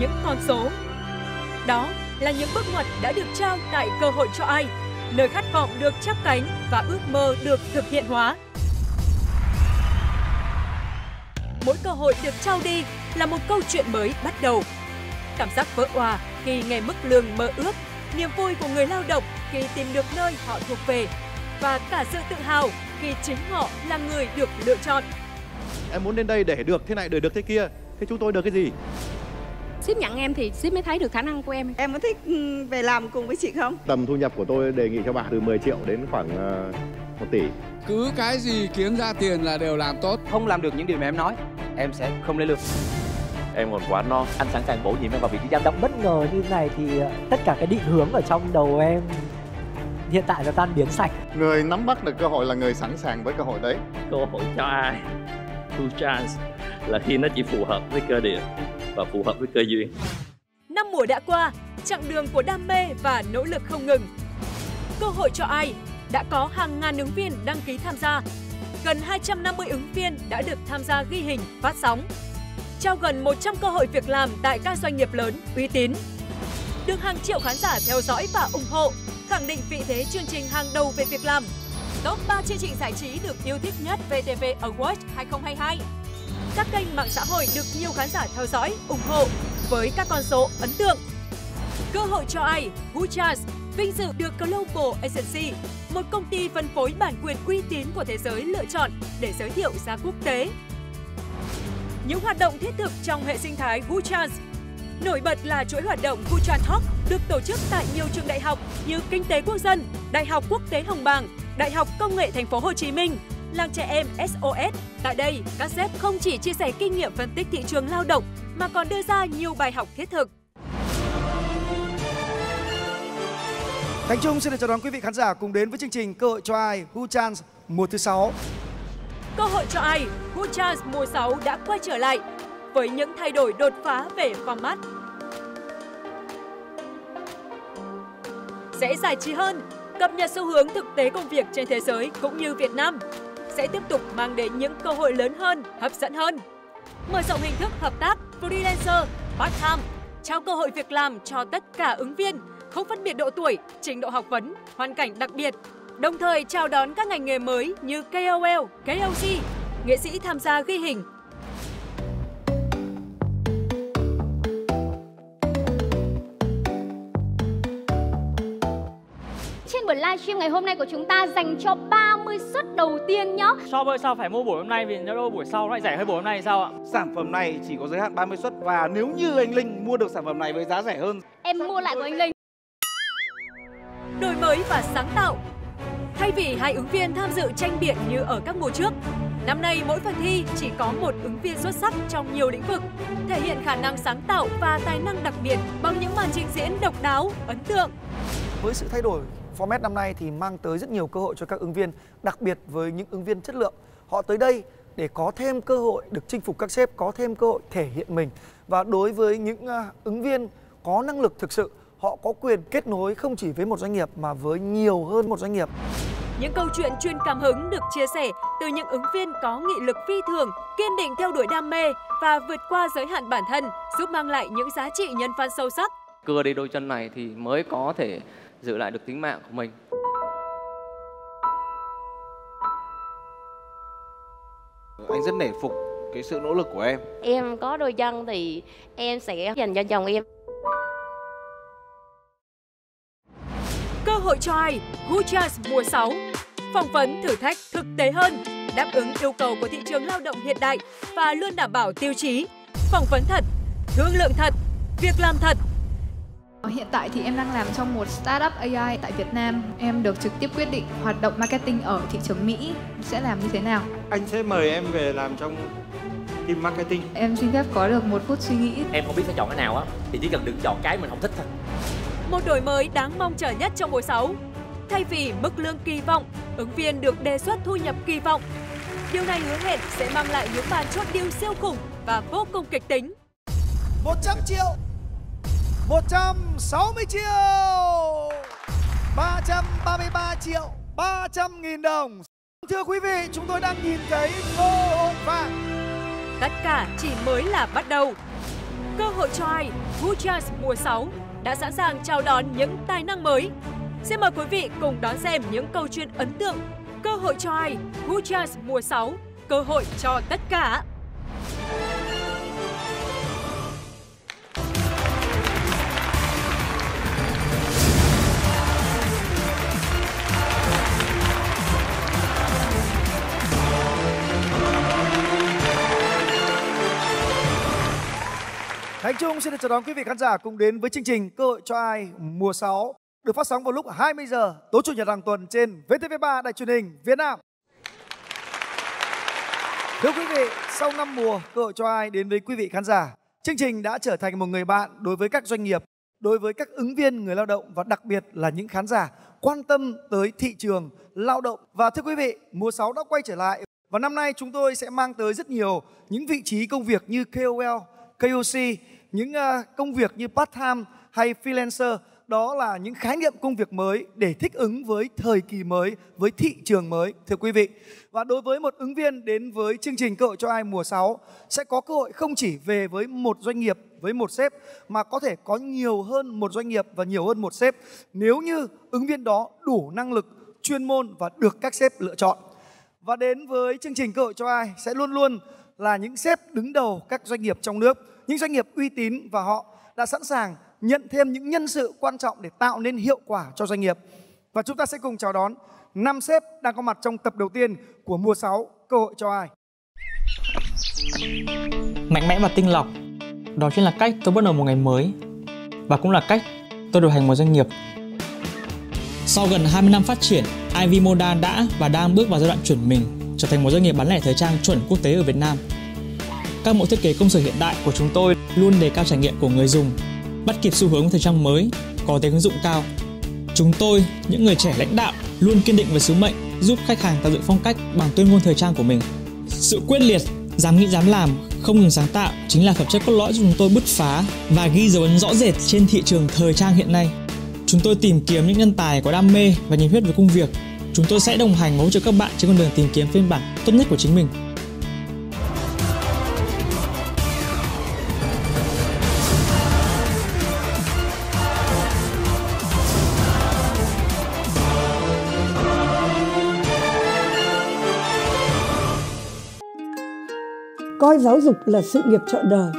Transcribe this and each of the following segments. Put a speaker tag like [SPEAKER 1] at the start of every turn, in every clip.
[SPEAKER 1] những con số Đó là những bước ngoặt đã được trao tại cơ hội cho ai Nơi khát vọng được chắp cánh và ước mơ được thực hiện hóa Mỗi cơ hội được trao đi là một câu chuyện mới bắt đầu Cảm giác vỡ hòa khi nghe mức lương mơ ước Niềm vui của người lao động khi tìm được nơi họ thuộc về Và cả sự tự hào khi chính họ là người được lựa chọn
[SPEAKER 2] Em muốn đến đây để được thế này, để được thế kia. Thế chúng tôi được cái gì?
[SPEAKER 3] Ship nhận em thì ship mới thấy được khả năng của em
[SPEAKER 4] Em có thích ừ, về làm cùng với chị không?
[SPEAKER 2] Tầm thu nhập của tôi đề nghị cho bạn từ 10 triệu đến khoảng uh, 1 tỷ.
[SPEAKER 5] Cứ cái gì kiếm ra tiền là đều làm tốt.
[SPEAKER 6] Không làm được những điều mà em nói, em sẽ không lên lương.
[SPEAKER 7] Em còn quá non.
[SPEAKER 8] Anh sẵn sàng bổ nhiệm em vào vị trí giám đốc. Bất ngờ như này thì ờ, tất cả cái định hướng ở trong đầu em hiện tại là tan biến sạch.
[SPEAKER 9] Người nắm bắt được cơ hội là người sẵn sàng với cơ hội đấy.
[SPEAKER 7] Cơ hội cho ai? Two chance là khi nó chỉ phù hợp với cơ địa và phù hợp với cơ duyên.
[SPEAKER 1] Năm mùa đã qua, chặng đường của đam mê và nỗ lực không ngừng. Cơ hội cho ai? Đã có hàng ngàn ứng viên đăng ký tham gia. Gần 250 ứng viên đã được tham gia ghi hình, phát sóng. Trao gần 100 cơ hội việc làm tại các doanh nghiệp lớn, uy tín. Được hàng triệu khán giả theo dõi và ủng hộ, khẳng định vị thế chương trình hàng đầu về việc làm. Top 3 chương trình giải trí được yêu thích nhất VTV Awards 2022 các kênh mạng xã hội được nhiều khán giả theo dõi, ủng hộ với các con số ấn tượng. Cơ hội cho ai? Huchas vinh dự được Global Agency, một công ty phân phối bản quyền uy tín của thế giới lựa chọn để giới thiệu ra quốc tế. Những hoạt động thiết thực trong hệ sinh thái Guchas Nổi bật là chuỗi hoạt động Guchan Talk được tổ chức tại nhiều trường đại học như Kinh tế Quốc dân, Đại học Quốc tế Hồng Bàng, Đại học Công nghệ Thành phố Hồ Chí Minh, Làng trẻ em SOS. Tại đây, các sếp không chỉ chia sẻ kinh nghiệm phân tích thị trường lao động mà còn đưa ra nhiều bài học thiết thực.
[SPEAKER 10] Thành Trung xin được chào đón quý vị khán giả cùng đến với chương trình Cơ hội cho ai Who Chance mùa thứ 6.
[SPEAKER 1] Cơ hội cho ai Who Chance mùa 6 đã quay trở lại với những thay đổi đột phá về format. Sẽ giải trí hơn, cập nhật xu hướng thực tế công việc trên thế giới cũng như Việt Nam sẽ tiếp tục mang đến những cơ hội lớn hơn, hấp dẫn hơn. Mở rộng hình thức hợp tác freelancer, part-time, trao cơ hội việc làm cho tất cả ứng viên, không phân biệt độ tuổi, trình độ học vấn, hoàn cảnh đặc biệt. Đồng thời chào đón các ngành nghề mới như KOL, KOC, nghệ sĩ tham gia ghi hình,
[SPEAKER 3] Trên buổi livestream ngày hôm nay của chúng ta dành cho 30 suất đầu tiên nhé.
[SPEAKER 6] So với sao phải mua buổi hôm nay vì nếu đâu buổi sau nó lại rẻ hơn buổi hôm nay thì sao ạ?
[SPEAKER 11] Sản phẩm này chỉ có giới hạn 30 suất và nếu như anh Linh mua được sản phẩm này với giá rẻ hơn
[SPEAKER 3] Em mua lại của anh Linh.
[SPEAKER 1] đổi mới và sáng tạo. Thay vì hai ứng viên tham dự tranh biện như ở các mùa trước, năm nay mỗi phần thi chỉ có một ứng viên xuất sắc trong nhiều lĩnh vực, thể hiện khả năng sáng tạo và tài năng đặc biệt bằng những màn trình diễn độc đáo, ấn tượng.
[SPEAKER 10] Với sự thay đổi format năm nay thì mang tới rất nhiều cơ hội cho các ứng viên, đặc biệt với những ứng viên chất lượng. Họ tới đây để có thêm cơ hội được chinh phục các sếp, có thêm cơ hội thể hiện mình. Và đối với những à, ứng viên có năng lực thực sự, họ có quyền kết nối không chỉ với một doanh nghiệp mà với nhiều hơn một doanh nghiệp.
[SPEAKER 1] Những câu chuyện truyền cảm hứng được chia sẻ từ những ứng viên có nghị lực phi thường, kiên định theo đuổi đam mê và vượt qua giới hạn bản thân, giúp mang lại những giá trị nhân văn sâu sắc.
[SPEAKER 6] Cưa đi đôi chân này thì mới có thể giữ lại được tính mạng của mình.
[SPEAKER 11] anh rất nể phục cái sự nỗ lực của em.
[SPEAKER 3] Em có đôi chân thì em sẽ dành cho chồng em.
[SPEAKER 1] Cơ hội cho ai? Gujas mùa 6 Phỏng vấn thử thách thực tế hơn, đáp ứng yêu cầu của thị trường lao động hiện đại và luôn đảm bảo tiêu chí. Phỏng vấn thật, thương lượng thật, việc làm thật.
[SPEAKER 12] Hiện tại thì em đang làm trong một startup AI tại Việt Nam. Em được trực tiếp quyết định hoạt động marketing ở thị trường Mỹ sẽ làm như thế nào.
[SPEAKER 11] Anh sẽ mời em về làm trong team marketing.
[SPEAKER 12] Em xin phép có được một phút suy nghĩ.
[SPEAKER 8] Em không biết phải chọn cái nào á thì chỉ cần đừng chọn cái mình không thích thôi.
[SPEAKER 1] Một đổi mới đáng mong chờ nhất trong mùa 6. Thay vì mức lương kỳ vọng, ứng viên được đề xuất thu nhập kỳ vọng. Điều này hứa hẹn sẽ mang lại những màn chốt deal siêu khủng và vô cùng kịch tính.
[SPEAKER 10] 100 triệu 160 triệu 333 triệu 300 nghìn đồng Thưa quý vị, chúng tôi đang nhìn thấy cơ hội vàng
[SPEAKER 1] Tất cả chỉ mới là bắt đầu. Cơ hội cho ai? Who Chance mùa 6 đã sẵn sàng chào đón những tài năng mới. Xin mời quý vị cùng đón xem những câu chuyện ấn tượng. Cơ hội cho ai? Who Chance mùa 6 Cơ hội cho tất cả.
[SPEAKER 10] Khánh Trung xin được chào đón quý vị khán giả cùng đến với chương trình Cơ hội cho ai mùa 6 được phát sóng vào lúc 20 giờ tối chủ nhật hàng tuần trên VTV3 Đài truyền hình Việt Nam. Thưa quý vị, sau năm mùa Cơ hội cho ai đến với quý vị khán giả, chương trình đã trở thành một người bạn đối với các doanh nghiệp, đối với các ứng viên người lao động và đặc biệt là những khán giả quan tâm tới thị trường lao động. Và thưa quý vị, mùa 6 đã quay trở lại và năm nay chúng tôi sẽ mang tới rất nhiều những vị trí công việc như KOL, KOC, những à, công việc như part time hay freelancer đó là những khái niệm công việc mới để thích ứng với thời kỳ mới, với thị trường mới thưa quý vị. Và đối với một ứng viên đến với chương trình cơ hội cho ai mùa 6 sẽ có cơ hội không chỉ về với một doanh nghiệp, với một sếp mà có thể có nhiều hơn một doanh nghiệp và nhiều hơn một sếp nếu như ứng viên đó đủ năng lực, chuyên môn và được các sếp lựa chọn. Và đến với chương trình cơ hội cho ai sẽ luôn luôn là những sếp đứng đầu các doanh nghiệp trong nước, những doanh nghiệp uy tín và họ đã sẵn sàng nhận thêm những nhân sự quan trọng để tạo nên hiệu quả cho doanh nghiệp. Và chúng ta sẽ cùng chào đón năm sếp đang có mặt trong tập đầu tiên của mùa 6 cơ hội cho ai.
[SPEAKER 13] Mạnh mẽ và tinh lọc, đó chính là cách tôi bắt đầu một ngày mới và cũng là cách tôi điều hành một doanh nghiệp. Sau gần 20 năm phát triển, IV Moda đã và đang bước vào giai đoạn chuyển mình trở thành một doanh nghiệp bán lẻ thời trang chuẩn quốc tế ở Việt Nam. Các mẫu thiết kế công sở hiện đại của chúng tôi luôn đề cao trải nghiệm của người dùng, bắt kịp xu hướng thời trang mới, có tính ứng dụng cao. Chúng tôi, những người trẻ lãnh đạo, luôn kiên định với sứ mệnh giúp khách hàng tạo dựng phong cách bằng tuyên ngôn thời trang của mình. Sự quyết liệt, dám nghĩ dám làm, không ngừng sáng tạo chính là phẩm chất cốt lõi giúp chúng tôi bứt phá và ghi dấu ấn rõ rệt trên thị trường thời trang hiện nay. Chúng tôi tìm kiếm những nhân tài có đam mê và nhiệt huyết với công việc. Chúng tôi sẽ đồng hành và hỗ trợ các bạn trên con đường tìm kiếm phiên bản tốt nhất của chính mình.
[SPEAKER 14] Coi giáo dục là sự nghiệp trọn đời.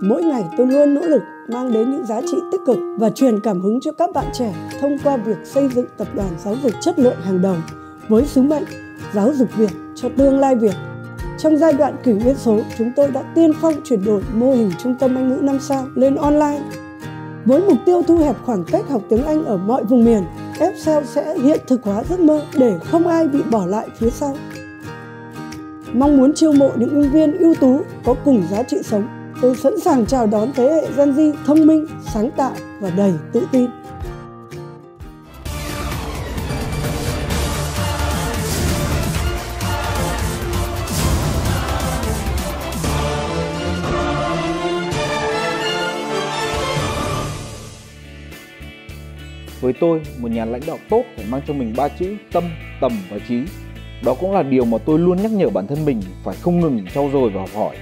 [SPEAKER 14] Mỗi ngày tôi luôn nỗ lực mang đến những giá trị tích cực và truyền cảm hứng cho các bạn trẻ thông qua việc xây dựng tập đoàn giáo dục chất lượng hàng đầu với sứ mệnh giáo dục Việt cho tương lai Việt. Trong giai đoạn kỷ nguyên số, chúng tôi đã tiên phong chuyển đổi mô hình trung tâm Anh ngữ 5 sao lên online. Với mục tiêu thu hẹp khoảng cách học tiếng Anh ở mọi vùng miền, Excel sẽ hiện thực hóa giấc mơ để không ai bị bỏ lại phía sau mong muốn chiêu mộ những ứng viên ưu tú có cùng giá trị sống. Tôi sẵn sàng chào đón thế hệ Gen Z thông minh, sáng tạo và đầy tự tin.
[SPEAKER 15] Với tôi, một nhà lãnh đạo tốt phải mang cho mình ba chữ tâm, tầm và trí đó cũng là điều mà tôi luôn nhắc nhở bản thân mình phải không ngừng trau dồi và học hỏi.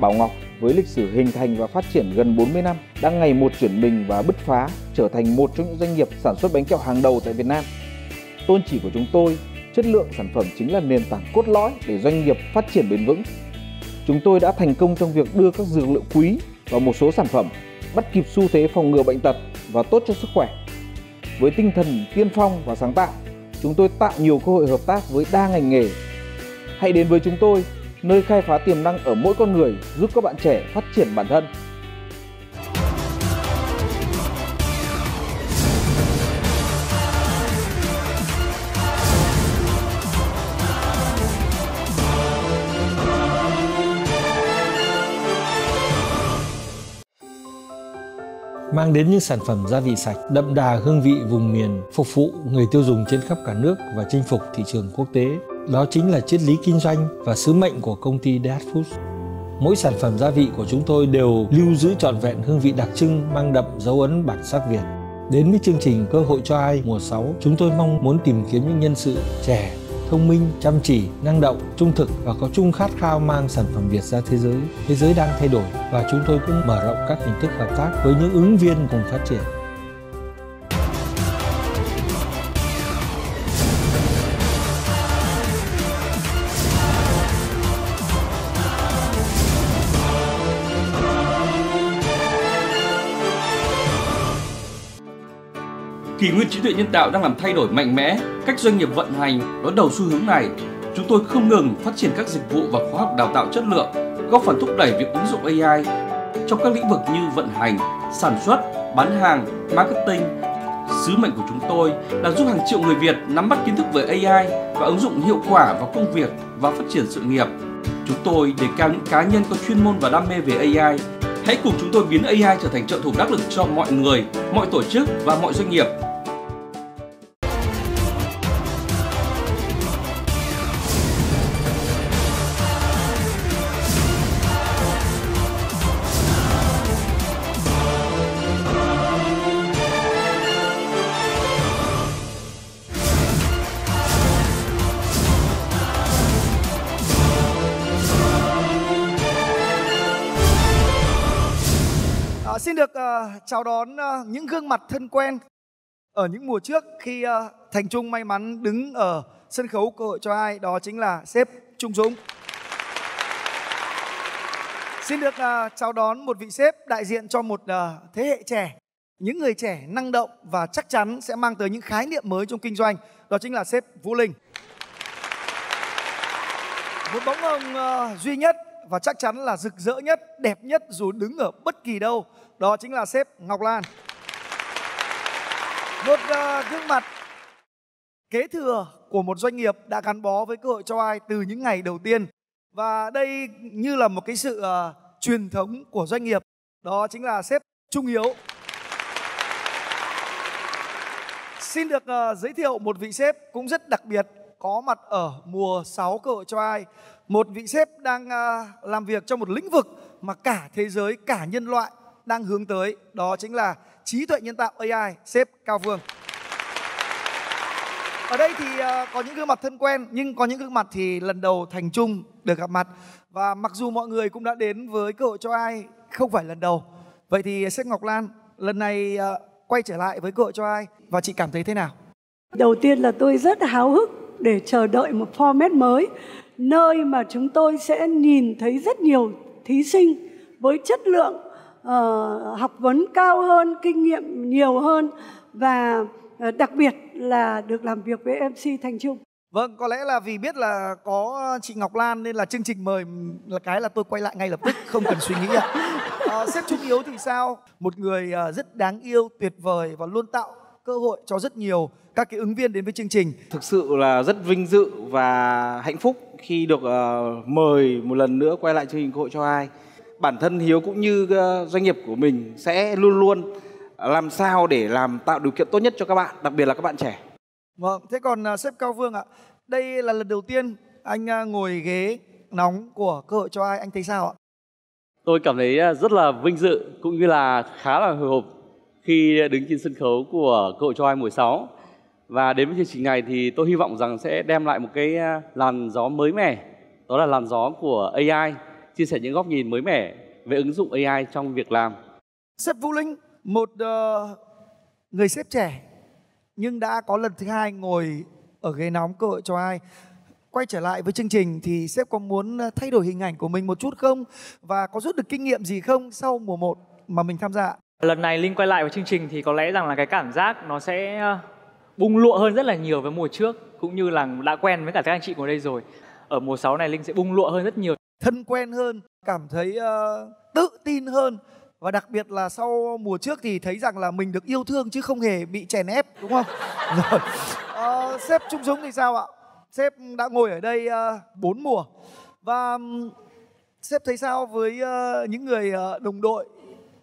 [SPEAKER 15] Bảo Ngọc với lịch sử hình thành và phát triển gần 40 năm đang ngày một chuyển mình và bứt phá trở thành một trong những doanh nghiệp sản xuất bánh kẹo hàng đầu tại Việt Nam. Tôn chỉ của chúng tôi, chất lượng sản phẩm chính là nền tảng cốt lõi để doanh nghiệp phát triển bền vững. Chúng tôi đã thành công trong việc đưa các dược liệu quý vào một số sản phẩm, bắt kịp xu thế phòng ngừa bệnh tật và tốt cho sức khỏe. Với tinh thần tiên phong và sáng tạo, chúng tôi tạo nhiều cơ hội hợp tác với đa ngành nghề. Hãy đến với chúng tôi, nơi khai phá tiềm năng ở mỗi con người giúp các bạn trẻ phát triển bản thân.
[SPEAKER 16] Mang đến những sản phẩm gia vị sạch, đậm đà hương vị vùng miền, phục vụ người tiêu dùng trên khắp cả nước và chinh phục thị trường quốc tế. Đó chính là triết lý kinh doanh và sứ mệnh của công ty Dead Foods. Mỗi sản phẩm gia vị của chúng tôi đều lưu giữ trọn vẹn hương vị đặc trưng mang đậm dấu ấn bản sắc Việt. Đến với chương trình Cơ hội cho ai mùa 6, chúng tôi mong muốn tìm kiếm những nhân sự trẻ, thông minh, chăm chỉ, năng động, trung thực và có chung khát khao mang sản phẩm Việt ra thế giới. Thế giới đang thay đổi và chúng tôi cũng mở rộng các hình thức hợp tác với những ứng viên cùng phát triển.
[SPEAKER 17] Kỷ nguyên trí tuệ nhân tạo đang làm thay đổi mạnh mẽ cách doanh nghiệp vận hành đón đầu xu hướng này. Chúng tôi không ngừng phát triển các dịch vụ và khóa học đào tạo chất lượng, góp phần thúc đẩy việc ứng dụng AI trong các lĩnh vực như vận hành, sản xuất, bán hàng, marketing. Sứ mệnh của chúng tôi là giúp hàng triệu người Việt nắm bắt kiến thức về AI và ứng dụng hiệu quả vào công việc và phát triển sự nghiệp. Chúng tôi đề cao những cá nhân có chuyên môn và đam mê về AI. Hãy cùng chúng tôi biến AI trở thành trợ thủ đắc lực cho mọi người, mọi tổ chức và mọi doanh nghiệp.
[SPEAKER 10] Xin được uh, chào đón uh, những gương mặt thân quen ở những mùa trước khi uh, Thành Trung may mắn đứng ở sân khấu cơ hội cho ai đó chính là sếp Trung Dũng. Xin được uh, chào đón một vị sếp đại diện cho một uh, thế hệ trẻ, những người trẻ năng động và chắc chắn sẽ mang tới những khái niệm mới trong kinh doanh, đó chính là sếp Vũ Linh. Một bóng hồng uh, duy nhất và chắc chắn là rực rỡ nhất, đẹp nhất dù đứng ở bất kỳ đâu đó chính là sếp Ngọc Lan. Một uh, ờ, gương mặt kế thừa của một doanh nghiệp đã gắn bó với cơ hội cho ai từ những ngày đầu tiên và đây như là một cái sự uh, truyền thống của doanh nghiệp đó chính là sếp Trung Hiếu. Xin được uh, giới thiệu một vị sếp cũng rất đặc biệt có mặt ở mùa 6 cơ hội cho ai. Một vị sếp đang uh, làm việc trong một lĩnh vực mà cả thế giới, cả nhân loại đang hướng tới, đó chính là trí tuệ nhân tạo AI sếp Cao Phương. Ở đây thì ờ, có những gương mặt thân quen, nhưng có những gương mặt thì lần đầu thành trung được gặp mặt và mặc dù mọi người cũng đã đến với cơ hội cho ai, không phải lần đầu. Vậy thì, sếp Ngọc Lan, lần này ờ, quay trở lại với cơ hội cho ai và chị cảm thấy thế nào?
[SPEAKER 18] Đầu tiên là tôi rất háo hức để chờ đợi một format mới, nơi mà chúng tôi sẽ nhìn thấy rất nhiều thí sinh với chất lượng uh, học vấn cao hơn, kinh nghiệm nhiều hơn và uh, đặc biệt là được làm việc với MC Thành Trung.
[SPEAKER 10] Vâng, có lẽ là vì biết là có chị Ngọc Lan nên là chương trình mời là cái là tôi quay lại ngay lập tức, không cần suy nghĩ ạ. À, sếp Trung Hiếu thì sao? Một người rất đáng yêu, tuyệt vời và luôn tạo cơ hội cho rất nhiều các cái ứng viên đến với chương trình.
[SPEAKER 11] Thực sự là rất vinh dự và hạnh phúc khi được uh, mời một lần nữa quay lại chương trình cơ hội cho ai bản thân Hiếu cũng như ờ, doanh nghiệp của mình sẽ luôn luôn làm sao để làm tạo điều kiện tốt nhất cho các bạn, đặc biệt là các bạn trẻ.
[SPEAKER 10] Vâng, thế còn uh, sếp Cao Vương ạ, đây là lần đầu tiên anh uh, ngồi ghế nóng của cơ hội cho ai, anh thấy sao ạ?
[SPEAKER 19] Tôi cảm thấy rất là vinh dự cũng như là khá là hồi hộp khi đứng trên sân khấu của cơ hội cho ai mùa 6 và đến với chương trình này thì tôi hy vọng rằng sẽ đem lại một cái làn gió mới mẻ đó là làn gió của AI chia sẻ những góc nhìn mới mẻ về ứng dụng AI trong việc làm.
[SPEAKER 10] Sếp Vũ Linh, một uh, người sếp trẻ nhưng đã có lần thứ hai ngồi ở ghế nóng cơ hội cho ai quay trở lại với chương trình thì sếp có muốn ờ, thay đổi hình ảnh của mình một chút không và có rút được kinh nghiệm gì không sau mùa 1 mà mình tham gia?
[SPEAKER 13] Lần này Linh quay lại với chương trình thì có lẽ rằng là cái cảm giác nó sẽ ờ, bung lụa hơn rất là nhiều với mùa trước cũng như là đã quen với cả các anh chị ngồi đây rồi. Ở mùa 6 này Linh sẽ bung lụa hơn rất nhiều
[SPEAKER 10] thân quen hơn cảm thấy uh, tự tin hơn. Và đặc biệt là sau mùa trước thì thấy rằng là mình được yêu thương chứ không hề bị chèn ép đúng không? Rồi uh, sếp trung dũng thì sao ạ? Sếp đã ngồi ở đây uh, mùa. Và um, sếp thấy sao với uh, những người uh, đồng đội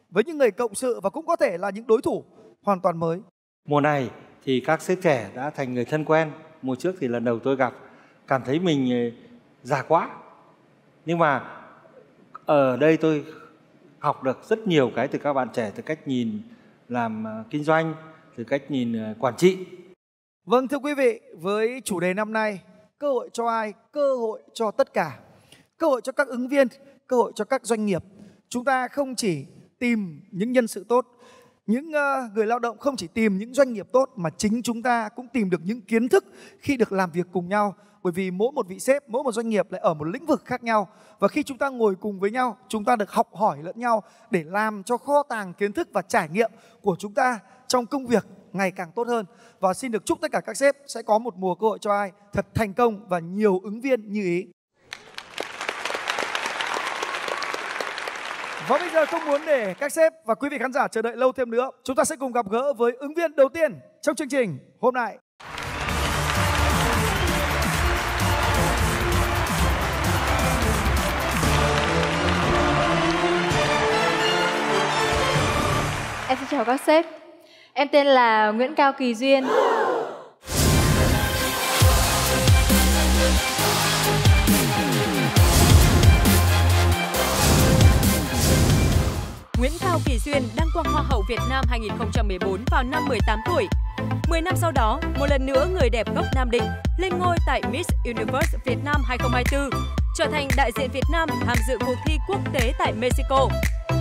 [SPEAKER 10] với những người cộng sự và cũng có thể là những đối thủ hoàn toàn mới?
[SPEAKER 16] Mùa này thì các sếp trẻ đã thành người thân quen. Mùa trước thì lần đầu tôi gặp cảm thấy mình già quá nhưng mà ở đây tôi học được rất nhiều cái từ các bạn trẻ từ cách nhìn làm ờ, kinh doanh từ cách nhìn ờ, quản trị.
[SPEAKER 10] Vâng thưa quý vị, với chủ đề năm nay, cơ hội cho ai? Cơ hội cho tất cả. Cơ hội cho các ứng viên, cơ hội cho các doanh nghiệp. Chúng ta không chỉ tìm những nhân sự tốt, những ờ, người lao động không chỉ tìm những doanh nghiệp tốt mà chính chúng ta cũng tìm được những kiến thức khi được làm việc cùng nhau bởi vì mỗi một vị sếp mỗi một doanh nghiệp lại ở một lĩnh vực khác nhau. Và khi chúng ta ngồi cùng với nhau chúng ta được học hỏi lẫn nhau để làm cho kho tàng kiến thức và trải nghiệm của chúng ta trong công việc ngày càng tốt hơn. Và xin được chúc tất cả các sếp sẽ có một mùa cơ hội cho ai thật thành công và nhiều ứng viên như ý. Và bây giờ không muốn để các sếp và quý vị khán giả chờ đợi lâu thêm nữa, chúng ta sẽ cùng gặp gỡ với ứng viên đầu tiên trong chương trình hôm nay.
[SPEAKER 20] Em xin chào các sếp. Em tên là Nguyễn Cao Kỳ Duyên.
[SPEAKER 1] Nguyễn Cao Kỳ Duyên đăng quang Hoa hậu Việt Nam 2014 vào năm 18 tuổi. 10 năm sau đó, một lần nữa người đẹp gốc Nam Định lên ngôi tại Miss Universe Việt Nam 2024, trở thành đại diện Việt Nam tham dự cuộc thi quốc tế tại Mexico.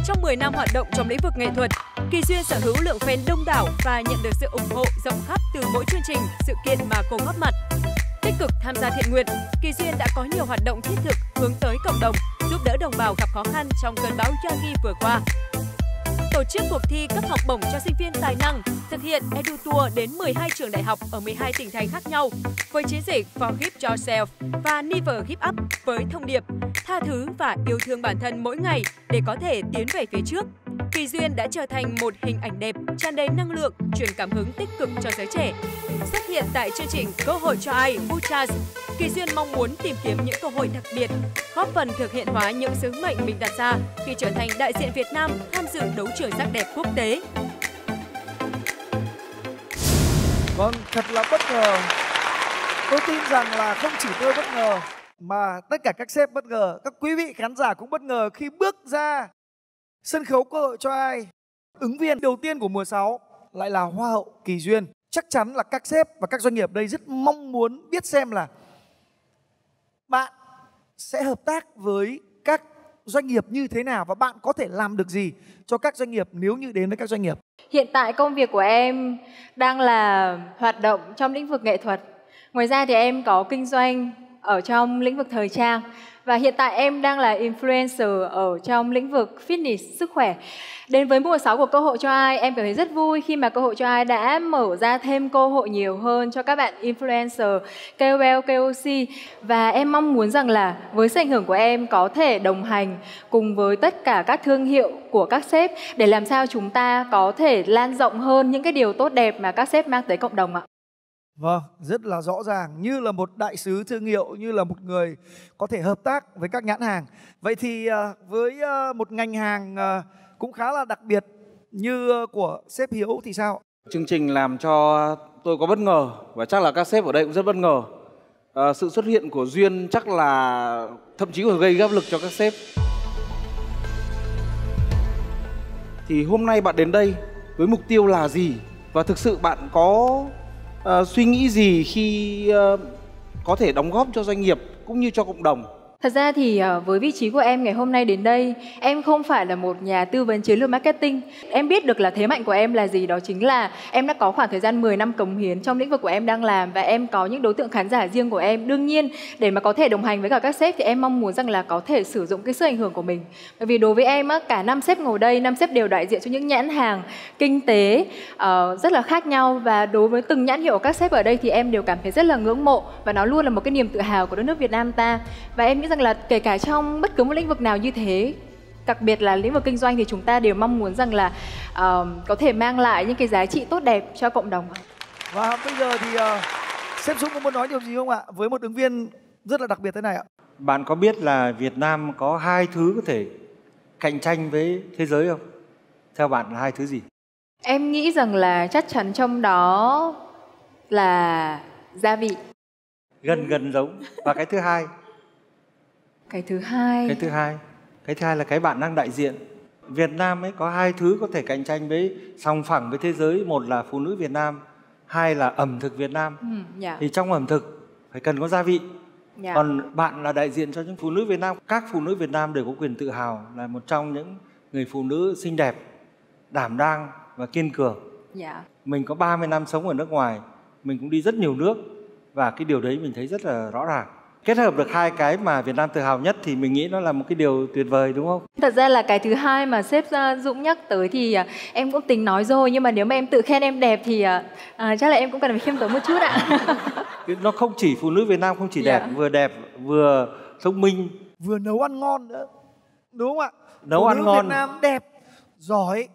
[SPEAKER 1] Trong 10 năm hoạt động trong lĩnh vực nghệ thuật, Kỳ Duyên sở hữu lượng fan đông đảo và nhận được sự ủng hộ rộng khắp từ mỗi chương trình, sự kiện mà cô góp mặt. Tích cực tham gia thiện nguyện, Kỳ Duyên đã có nhiều hoạt động thiết thực hướng tới cộng đồng, giúp đỡ đồng bào gặp khó khăn trong cơn bão Yagi vừa qua. Tổ chức cuộc thi cấp học bổng cho sinh viên tài năng, thực hiện Edu Tour đến 12 trường đại học ở 12 tỉnh thành khác nhau với chiến dịch Forgive Yourself và Never Give Up với thông điệp tha thứ và yêu thương bản thân mỗi ngày để có thể tiến về phía trước. Kỳ Duyên đã trở thành một hình ảnh đẹp, tràn đầy năng lượng, truyền cảm hứng tích cực cho giới trẻ. Xuất hiện tại chương trình Cơ hội cho ai, Buchas Kỳ Duyên mong muốn tìm kiếm những cơ hội đặc biệt, góp phần thực hiện hóa những sứ mệnh mình đặt ra khi trở thành đại diện Việt Nam tham dự đấu trường sắc đẹp quốc tế.
[SPEAKER 10] Vâng, thật là bất ngờ. Tôi tin rằng là không chỉ tôi bất ngờ mà tất cả các sếp bất ngờ, các quý vị khán giả cũng bất ngờ khi bước ra sân khấu cơ hội cho ai. Ứng viên đầu tiên của mùa 6 lại là Hoa hậu Kỳ Duyên. Chắc chắn là các sếp và các doanh nghiệp đây rất mong muốn biết xem là bạn sẽ hợp tác với các doanh nghiệp như thế nào và bạn có thể làm được gì cho các doanh nghiệp nếu như đến với các doanh nghiệp.
[SPEAKER 20] Hiện tại công việc của em đang là hoạt động trong lĩnh vực nghệ thuật. Ngoài ra thì em có kinh doanh ở trong lĩnh vực thời trang và hiện tại em đang là influencer ở trong lĩnh vực fitness sức khỏe. Đến với mùa 6 của cơ hội cho ai, em cảm thấy rất vui khi mà cơ hội cho ai đã mở ra thêm cơ hội nhiều hơn cho các bạn influencer, KOL, KOC và em mong muốn rằng là với sự ảnh hưởng của em có thể đồng hành cùng với tất cả các thương hiệu của các sếp để làm sao chúng ta có thể lan rộng hơn những cái điều tốt đẹp mà các sếp mang tới cộng đồng ạ.
[SPEAKER 10] Vâng, rất là rõ ràng như là một đại sứ thương hiệu, như là một người có thể hợp tác với các nhãn hàng. Vậy thì à, với à, một ngành hàng à, cũng khá là đặc biệt như của sếp Hiếu thì sao?
[SPEAKER 11] Chương trình làm cho tôi có bất ngờ và chắc là các sếp ở đây cũng rất bất ngờ. À, sự xuất hiện của Duyên chắc là thậm chí còn gây áp lực cho các sếp. Thì hôm nay bạn đến đây với mục tiêu là gì? Và thực sự bạn có uh, suy nghĩ gì khi uh, có thể đóng góp cho doanh nghiệp cũng như cho cộng đồng?
[SPEAKER 20] Thật ra thì ờ, với vị trí của em ngày hôm nay đến đây, em không phải là một nhà tư vấn chiến lược marketing. Em biết được là thế mạnh của em là gì, đó chính là em đã có khoảng thời gian 10 năm cống hiến trong lĩnh vực của em đang làm và em có những đối tượng khán giả riêng của em. Đương nhiên, để mà có thể đồng hành với cả các sếp thì em mong muốn rằng là có thể sử dụng cái sức ảnh hưởng của mình. Bởi vì đối với em á, cả năm sếp ngồi đây, năm sếp đều đại diện cho những nhãn hàng kinh tế uh, rất là khác nhau và đối với từng nhãn hiệu của các sếp ở đây thì em đều cảm thấy rất là ngưỡng mộ và nó luôn là một cái niềm tự hào của đất nước Việt Nam ta. Và em nghĩ rằng là kể cả trong bất cứ một lĩnh vực nào như thế đặc biệt là lĩnh vực kinh doanh thì chúng ta đều mong muốn rằng là uh, có thể mang lại những cái giá trị tốt đẹp cho cộng đồng.
[SPEAKER 10] Và bây giờ thì uh, sếp Dũng có muốn nói điều gì không ạ? Với một ứng viên rất là đặc biệt thế này ạ.
[SPEAKER 16] Bạn có biết là Việt Nam có hai thứ có thể cạnh tranh với thế giới không? Theo bạn là hai thứ gì?
[SPEAKER 20] Em nghĩ rằng là chắc chắn trong đó là gia vị.
[SPEAKER 16] Gần gần giống. Và cái thứ hai
[SPEAKER 20] cái thứ hai
[SPEAKER 16] cái thứ hai cái thứ hai là cái bạn đang đại diện Việt Nam ấy có hai thứ có thể cạnh tranh với song phẳng với thế giới, một là phụ nữ Việt Nam, hai là ẩm thực Việt Nam.
[SPEAKER 20] Ừ, dạ.
[SPEAKER 16] Thì trong ẩm thực phải cần có gia vị.
[SPEAKER 20] Dạ.
[SPEAKER 16] Còn bạn là đại diện cho những phụ nữ Việt Nam, các phụ nữ Việt Nam đều có quyền tự hào là một trong những người phụ nữ xinh đẹp, đảm đang và kiên cường.
[SPEAKER 20] Dạ.
[SPEAKER 16] Mình có 30 năm sống ở nước ngoài, mình cũng đi rất nhiều nước và cái điều đấy mình thấy rất là rõ ràng. Kết hợp được hai cái mà Việt Nam tự hào nhất thì mình nghĩ nó là một cái điều tuyệt vời đúng không?
[SPEAKER 20] Thật ra là cái thứ hai mà sếp Dũng nhắc tới thì à, em cũng tính nói rồi nhưng mà nếu mà em tự khen em đẹp thì à, à, chắc là em cũng cần phải khiêm tốn một chút ạ.
[SPEAKER 16] Nó không chỉ phụ nữ Việt Nam không chỉ
[SPEAKER 20] Dạ.
[SPEAKER 16] đẹp, vừa đẹp vừa thông minh,
[SPEAKER 10] vừa nấu ăn ngon nữa đúng không ạ
[SPEAKER 16] Nấu
[SPEAKER 10] Phụ
[SPEAKER 16] ăn
[SPEAKER 10] nữ
[SPEAKER 16] ngon.
[SPEAKER 10] Việt Nam đẹp giỏi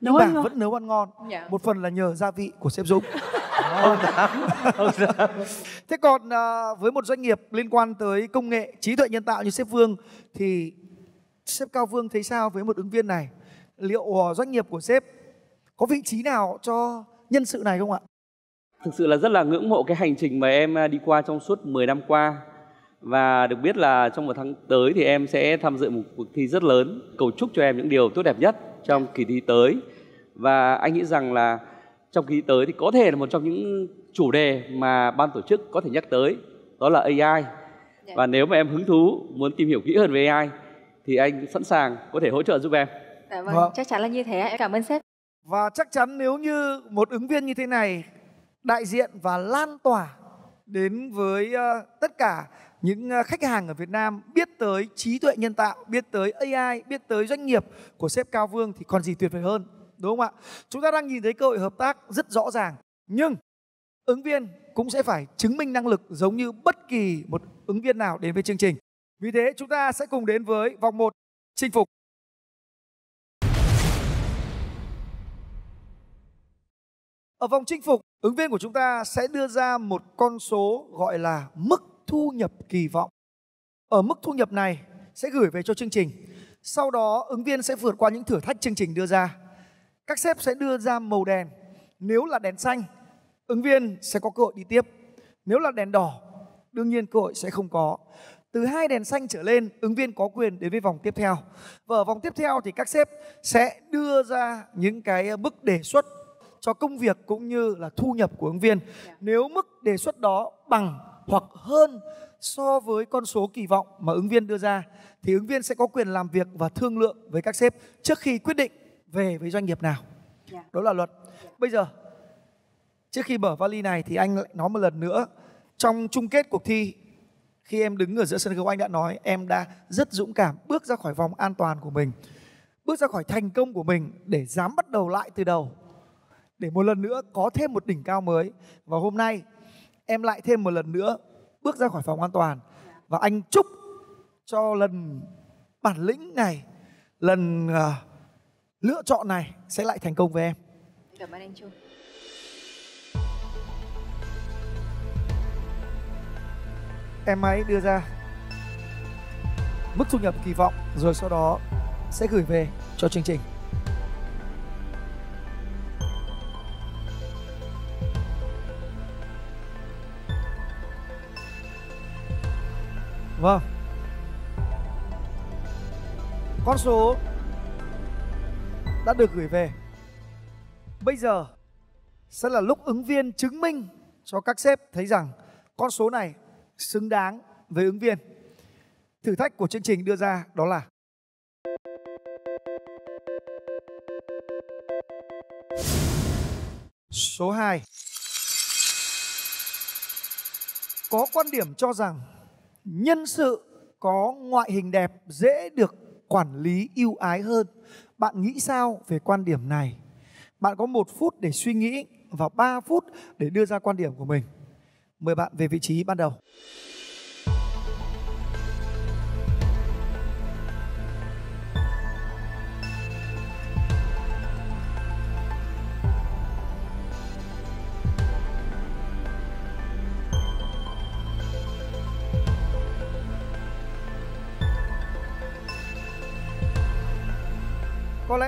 [SPEAKER 10] nhưng mà
[SPEAKER 20] ngon.
[SPEAKER 10] vẫn nấu ăn ngon.
[SPEAKER 20] Dạ.
[SPEAKER 10] một phần là nhờ gia vị của sếp Dũng. Thế còn à, với một doanh nghiệp liên quan tới công nghệ trí tuệ nhân tạo như sếp Vương thì sếp Cao Vương thấy sao với một ứng viên này? Liệu à, doanh nghiệp của sếp có vị trí nào cho nhân sự này không ạ?
[SPEAKER 19] Thực sự là rất là ngưỡng mộ cái hành trình mà em à, đi qua trong suốt 10 năm qua. Và được biết là trong một tháng tới thì em sẽ tham dự một cuộc thi rất lớn cầu chúc cho em những điều tốt đẹp nhất trong kỳ thi tới và anh nghĩ rằng là trong kỳ thi tới thì có thể là một trong những chủ đề mà ban tổ chức có thể nhắc tới đó là AI và nếu mà em hứng thú muốn tìm hiểu kỹ hơn về AI thì anh sẵn sàng có thể hỗ trợ giúp em
[SPEAKER 20] Dạ vâng,
[SPEAKER 10] Vâng.
[SPEAKER 20] chắc chắn là như thế ạ. Em cảm ơn sếp.
[SPEAKER 10] Và chắc chắn nếu như một ứng viên như thế này đại diện và lan tỏa đến với ờ, tất cả những ờ, khách hàng ở Việt Nam biết tới trí tuệ nhân tạo, biết tới AI, biết tới doanh nghiệp của sếp Cao Vương thì còn gì tuyệt vời hơn, đúng không ạ? Chúng ta đang nhìn thấy cơ hội hợp tác rất rõ ràng. Nhưng ứng viên cũng sẽ phải chứng minh năng lực giống như bất kỳ một ứng viên nào đến với chương trình. Vì thế chúng ta sẽ cùng đến với vòng 1 chinh phục. Ở vòng chinh phục, ứng viên của chúng ta sẽ đưa ra một con số gọi là mức thu nhập kỳ vọng. Ở mức thu nhập này sẽ gửi về cho chương trình. Sau đó ứng viên sẽ vượt qua những thử thách chương trình đưa ra. Các sếp sẽ đưa ra màu đèn. Nếu là đèn xanh, ứng viên sẽ có cơ hội đi tiếp. Nếu là đèn đỏ, đương nhiên cơ hội sẽ không có. Từ hai đèn xanh trở lên, ứng viên có quyền đến với vòng tiếp theo. Và ở vòng tiếp theo thì các sếp sẽ đưa ra những cái mức đề xuất cho công việc cũng như là thu nhập của ứng viên. Nếu mức đề xuất đó bằng hoặc hơn so với con số kỳ vọng mà ứng viên đưa ra thì ứng viên sẽ có quyền làm việc và thương lượng với các sếp trước khi quyết định về với doanh nghiệp nào. Đó là luật. Bây giờ trước khi mở vali này thì anh lại nói một lần nữa trong chung kết cuộc thi khi em đứng ở giữa sân khấu anh đã nói em đã rất dũng cảm bước ra khỏi vòng an toàn của mình bước ra khỏi thành công của mình để dám bắt đầu lại từ đầu để một lần nữa có thêm một đỉnh cao mới và hôm nay em lại thêm một lần nữa bước ra khỏi phòng an toàn. Và anh chúc cho lần bản lĩnh này lần à, lựa chọn này sẽ lại thành công với em.
[SPEAKER 20] Cảm ơn anh Trung.
[SPEAKER 10] em hãy đưa ra mức thu nhập kỳ vọng rồi sau đó sẽ gửi về cho chương trình Vâng. Con số đã được gửi về. Bây giờ sẽ là lúc ứng viên chứng minh cho các sếp thấy rằng con số này xứng đáng với ứng viên. Thử thách của chương trình đưa ra đó là Số 2 Có quan điểm cho rằng nhân sự có ngoại hình đẹp dễ được quản lý ưu ái hơn. Bạn nghĩ sao về quan điểm này? Bạn có một phút để suy nghĩ và 3 phút để đưa ra quan điểm của mình. Mời bạn về vị trí ban đầu.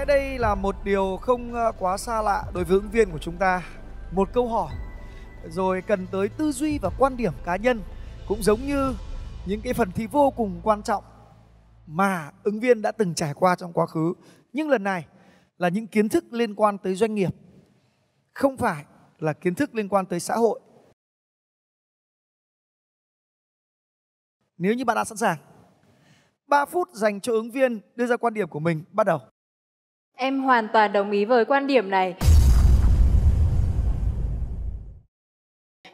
[SPEAKER 10] Đây là một điều không ờ, quá xa lạ đối với ứng viên của chúng ta. Một câu hỏi rồi cần tới tư duy và quan điểm cá nhân cũng giống như những cái phần thi vô cùng quan trọng mà ứng viên đã từng trải qua trong quá khứ. Nhưng lần này là những kiến thức liên quan tới doanh nghiệp, không phải là kiến thức liên quan tới xã hội. Nếu như bạn đã sẵn sàng, 3 phút dành cho ứng viên đưa ra quan điểm của mình, bắt đầu.
[SPEAKER 20] Em hoàn toàn đồng ý với quan điểm này.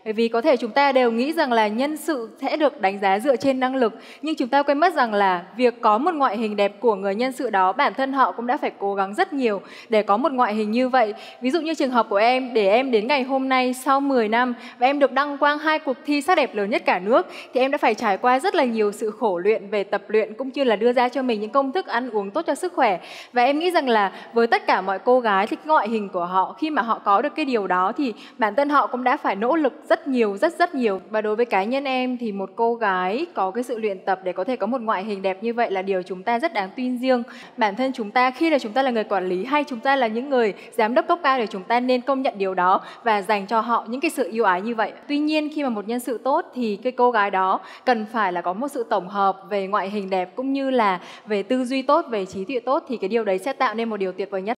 [SPEAKER 20] Bởi vì có thể chúng ta đều nghĩ rằng là nhân sự sẽ được đánh giá dựa trên năng lực, nhưng chúng ta quên mất rằng là việc có một ngoại hình đẹp của người nhân sự đó, bản thân họ cũng đã phải cố gắng rất nhiều để có một ngoại hình như vậy. Ví dụ như trường hợp của em, để em đến ngày hôm nay sau 10 năm và em được đăng quang hai cuộc thi sắc đẹp lớn nhất cả nước, thì em đã phải trải qua rất là nhiều sự khổ luyện về tập luyện cũng như là đưa ra cho mình những công thức ăn uống tốt cho sức khỏe. Và em nghĩ rằng là với tất cả mọi cô gái thì ngoại hình của họ khi mà họ có được cái điều đó thì bản thân họ cũng đã phải nỗ lực rất rất nhiều, rất rất nhiều. Và đối với cá nhân em thì một cô gái có cái sự luyện tập để có thể có một ngoại hình đẹp như vậy là điều chúng ta rất đáng tuyên dương. Bản thân chúng ta, khi là chúng ta là người quản lý hay chúng ta là những người giám đốc cấp cao thì chúng ta nên công nhận điều đó và dành cho họ những cái sự yêu ái như vậy. Tuy nhiên, khi mà một nhân sự tốt thì cái cô gái đó cần phải là có một sự tổng hợp về ngoại hình đẹp cũng như là về tư duy tốt, về trí tuệ tốt thì cái điều đấy sẽ tạo nên một điều tuyệt vời nhất.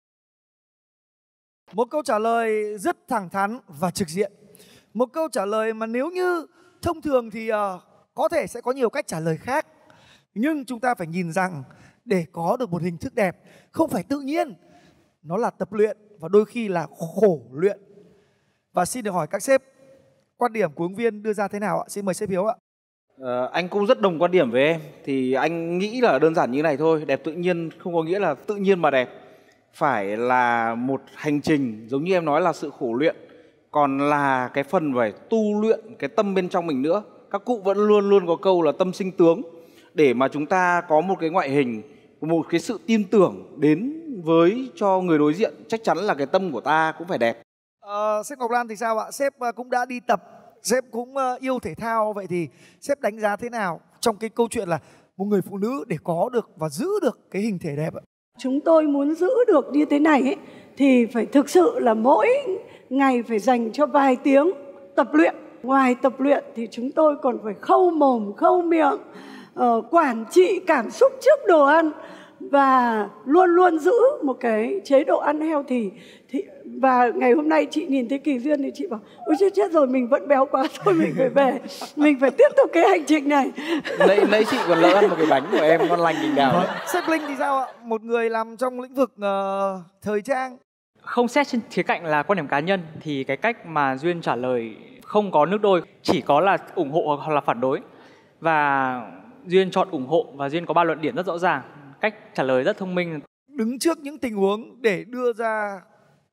[SPEAKER 10] Một câu trả lời rất thẳng thắn và trực diện một câu trả lời mà nếu như thông thường thì uh, có thể sẽ có nhiều cách trả lời khác. Nhưng chúng ta phải nhìn rằng để có được một hình thức đẹp không phải tự nhiên nó là tập luyện và đôi khi là khổ luyện. Và xin được hỏi các sếp quan điểm của ứng viên đưa ra thế nào ạ? Xin mời sếp hiếu ạ.
[SPEAKER 11] Ờ, anh cũng rất đồng quan điểm với em. Thì anh nghĩ là đơn giản như này thôi đẹp tự nhiên không có nghĩa là tự nhiên mà đẹp. Phải là một hành trình giống như em nói là sự khổ luyện còn là cái phần phải tu luyện cái tâm bên trong mình nữa các cụ vẫn luôn luôn có câu là tâm sinh tướng để mà chúng ta có một cái ngoại hình một cái sự tin tưởng đến với cho người đối diện chắc chắn là cái tâm của ta cũng phải đẹp
[SPEAKER 10] Ờ, sếp Ngọc Lan thì sao ạ? Sếp ờ, cũng đã đi tập, sếp cũng ờ, yêu thể thao vậy thì sếp đánh giá thế nào trong cái câu chuyện là một người phụ nữ để có được và giữ được cái hình thể đẹp ạ?
[SPEAKER 18] Chúng tôi muốn giữ được như thế này ấy, thì phải thực sự là mỗi ngày phải dành cho vài tiếng tập luyện. Ngoài tập luyện thì chúng tôi còn phải khâu mồm, khâu miệng, ờ, quản trị cảm xúc trước đồ ăn và luôn luôn giữ một cái chế độ ăn healthy. Thì và ngày hôm nay chị nhìn thấy kỳ duyên thì chị bảo ôi chết chết rồi mình vẫn béo quá thôi mình phải về mình phải tiếp tục cái hành trình này.
[SPEAKER 11] Nãy nãy chị còn lỡ ăn một cái bánh của em ngon lành cành đào
[SPEAKER 10] Sếp Linh thì sao ạ? Một người làm trong lĩnh vực ờ, thời trang
[SPEAKER 13] không xét trên khía cạnh là quan điểm cá nhân thì cái cách mà duyên trả lời không có nước đôi chỉ có là ủng hộ hoặc là phản đối và duyên chọn ủng hộ và duyên có ba luận điểm rất rõ ràng cách trả lời rất thông minh
[SPEAKER 10] đứng trước những tình huống để đưa ra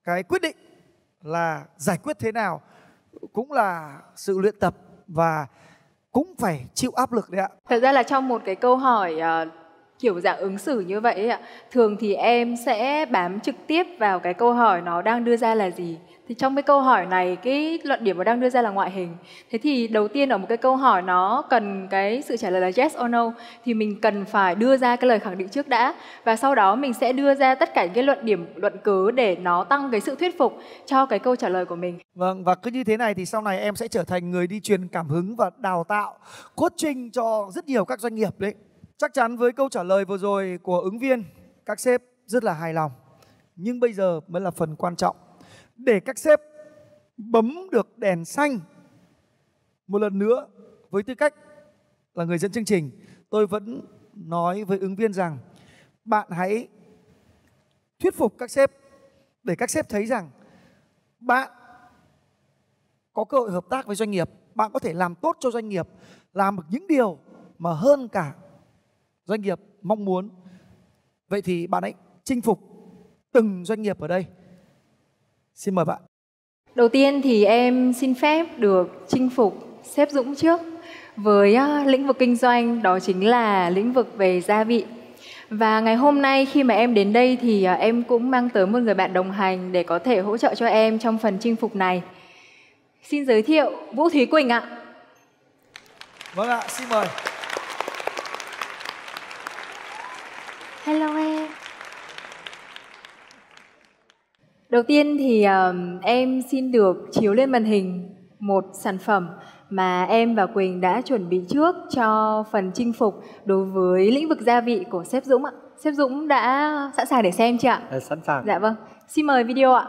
[SPEAKER 10] cái quyết định là giải quyết thế nào cũng là sự luyện tập và cũng phải chịu áp lực đấy ạ.
[SPEAKER 20] Thật ra là trong một cái câu hỏi ờ, kiểu dạng ứng xử như vậy ấy ạ, thường thì em sẽ bám trực tiếp vào cái câu hỏi nó đang đưa ra là gì. Thì trong cái câu hỏi này cái luận điểm nó đang đưa ra là ngoại hình. Thế thì đầu tiên ở một cái câu hỏi nó cần cái sự trả lời là yes or no thì mình cần phải đưa ra cái lời khẳng định trước đã và sau đó mình sẽ đưa ra tất cả những cái luận điểm luận cứ để nó tăng cái sự thuyết phục cho cái câu trả lời của mình.
[SPEAKER 10] Vâng và cứ như thế này thì sau này em sẽ trở thành người đi truyền cảm hứng và đào tạo coaching cho rất nhiều các doanh nghiệp đấy. Chắc chắn với câu trả lời vừa rồi của ứng viên, các sếp rất là hài lòng. Nhưng bây giờ mới là phần quan trọng để các sếp bấm được đèn xanh một lần nữa với tư cách là người dẫn chương trình, tôi vẫn nói với ứng viên rằng bạn hãy thuyết phục các sếp để các sếp thấy rằng bạn có cơ hội hợp tác với doanh nghiệp, bạn có thể làm tốt cho doanh nghiệp, làm được những điều mà hơn cả doanh nghiệp mong muốn vậy thì bạn hãy chinh phục từng doanh nghiệp ở đây xin mời bạn
[SPEAKER 20] Đầu tiên thì em xin phép được chinh phục sếp Dũng trước với uh, lĩnh vực kinh doanh đó chính là lĩnh vực về gia vị. Và ngày hôm nay khi mà em đến đây thì uh, em cũng mang tới một người bạn đồng hành để có thể hỗ trợ cho em trong phần chinh phục này. Xin giới thiệu Vũ Thúy Quỳnh ạ.
[SPEAKER 10] vâng ạ xin mời
[SPEAKER 20] Hello em. Đầu tiên thì um, em xin được chiếu lên màn hình một sản phẩm mà em và Quỳnh đã chuẩn bị trước cho phần chinh phục đối với lĩnh vực gia vị của sếp Dũng ạ. Sếp Dũng đã sẵn sàng để xem chưa ạ?
[SPEAKER 8] À, sẵn sàng.
[SPEAKER 20] Dạ vâng. Xin mời video ạ.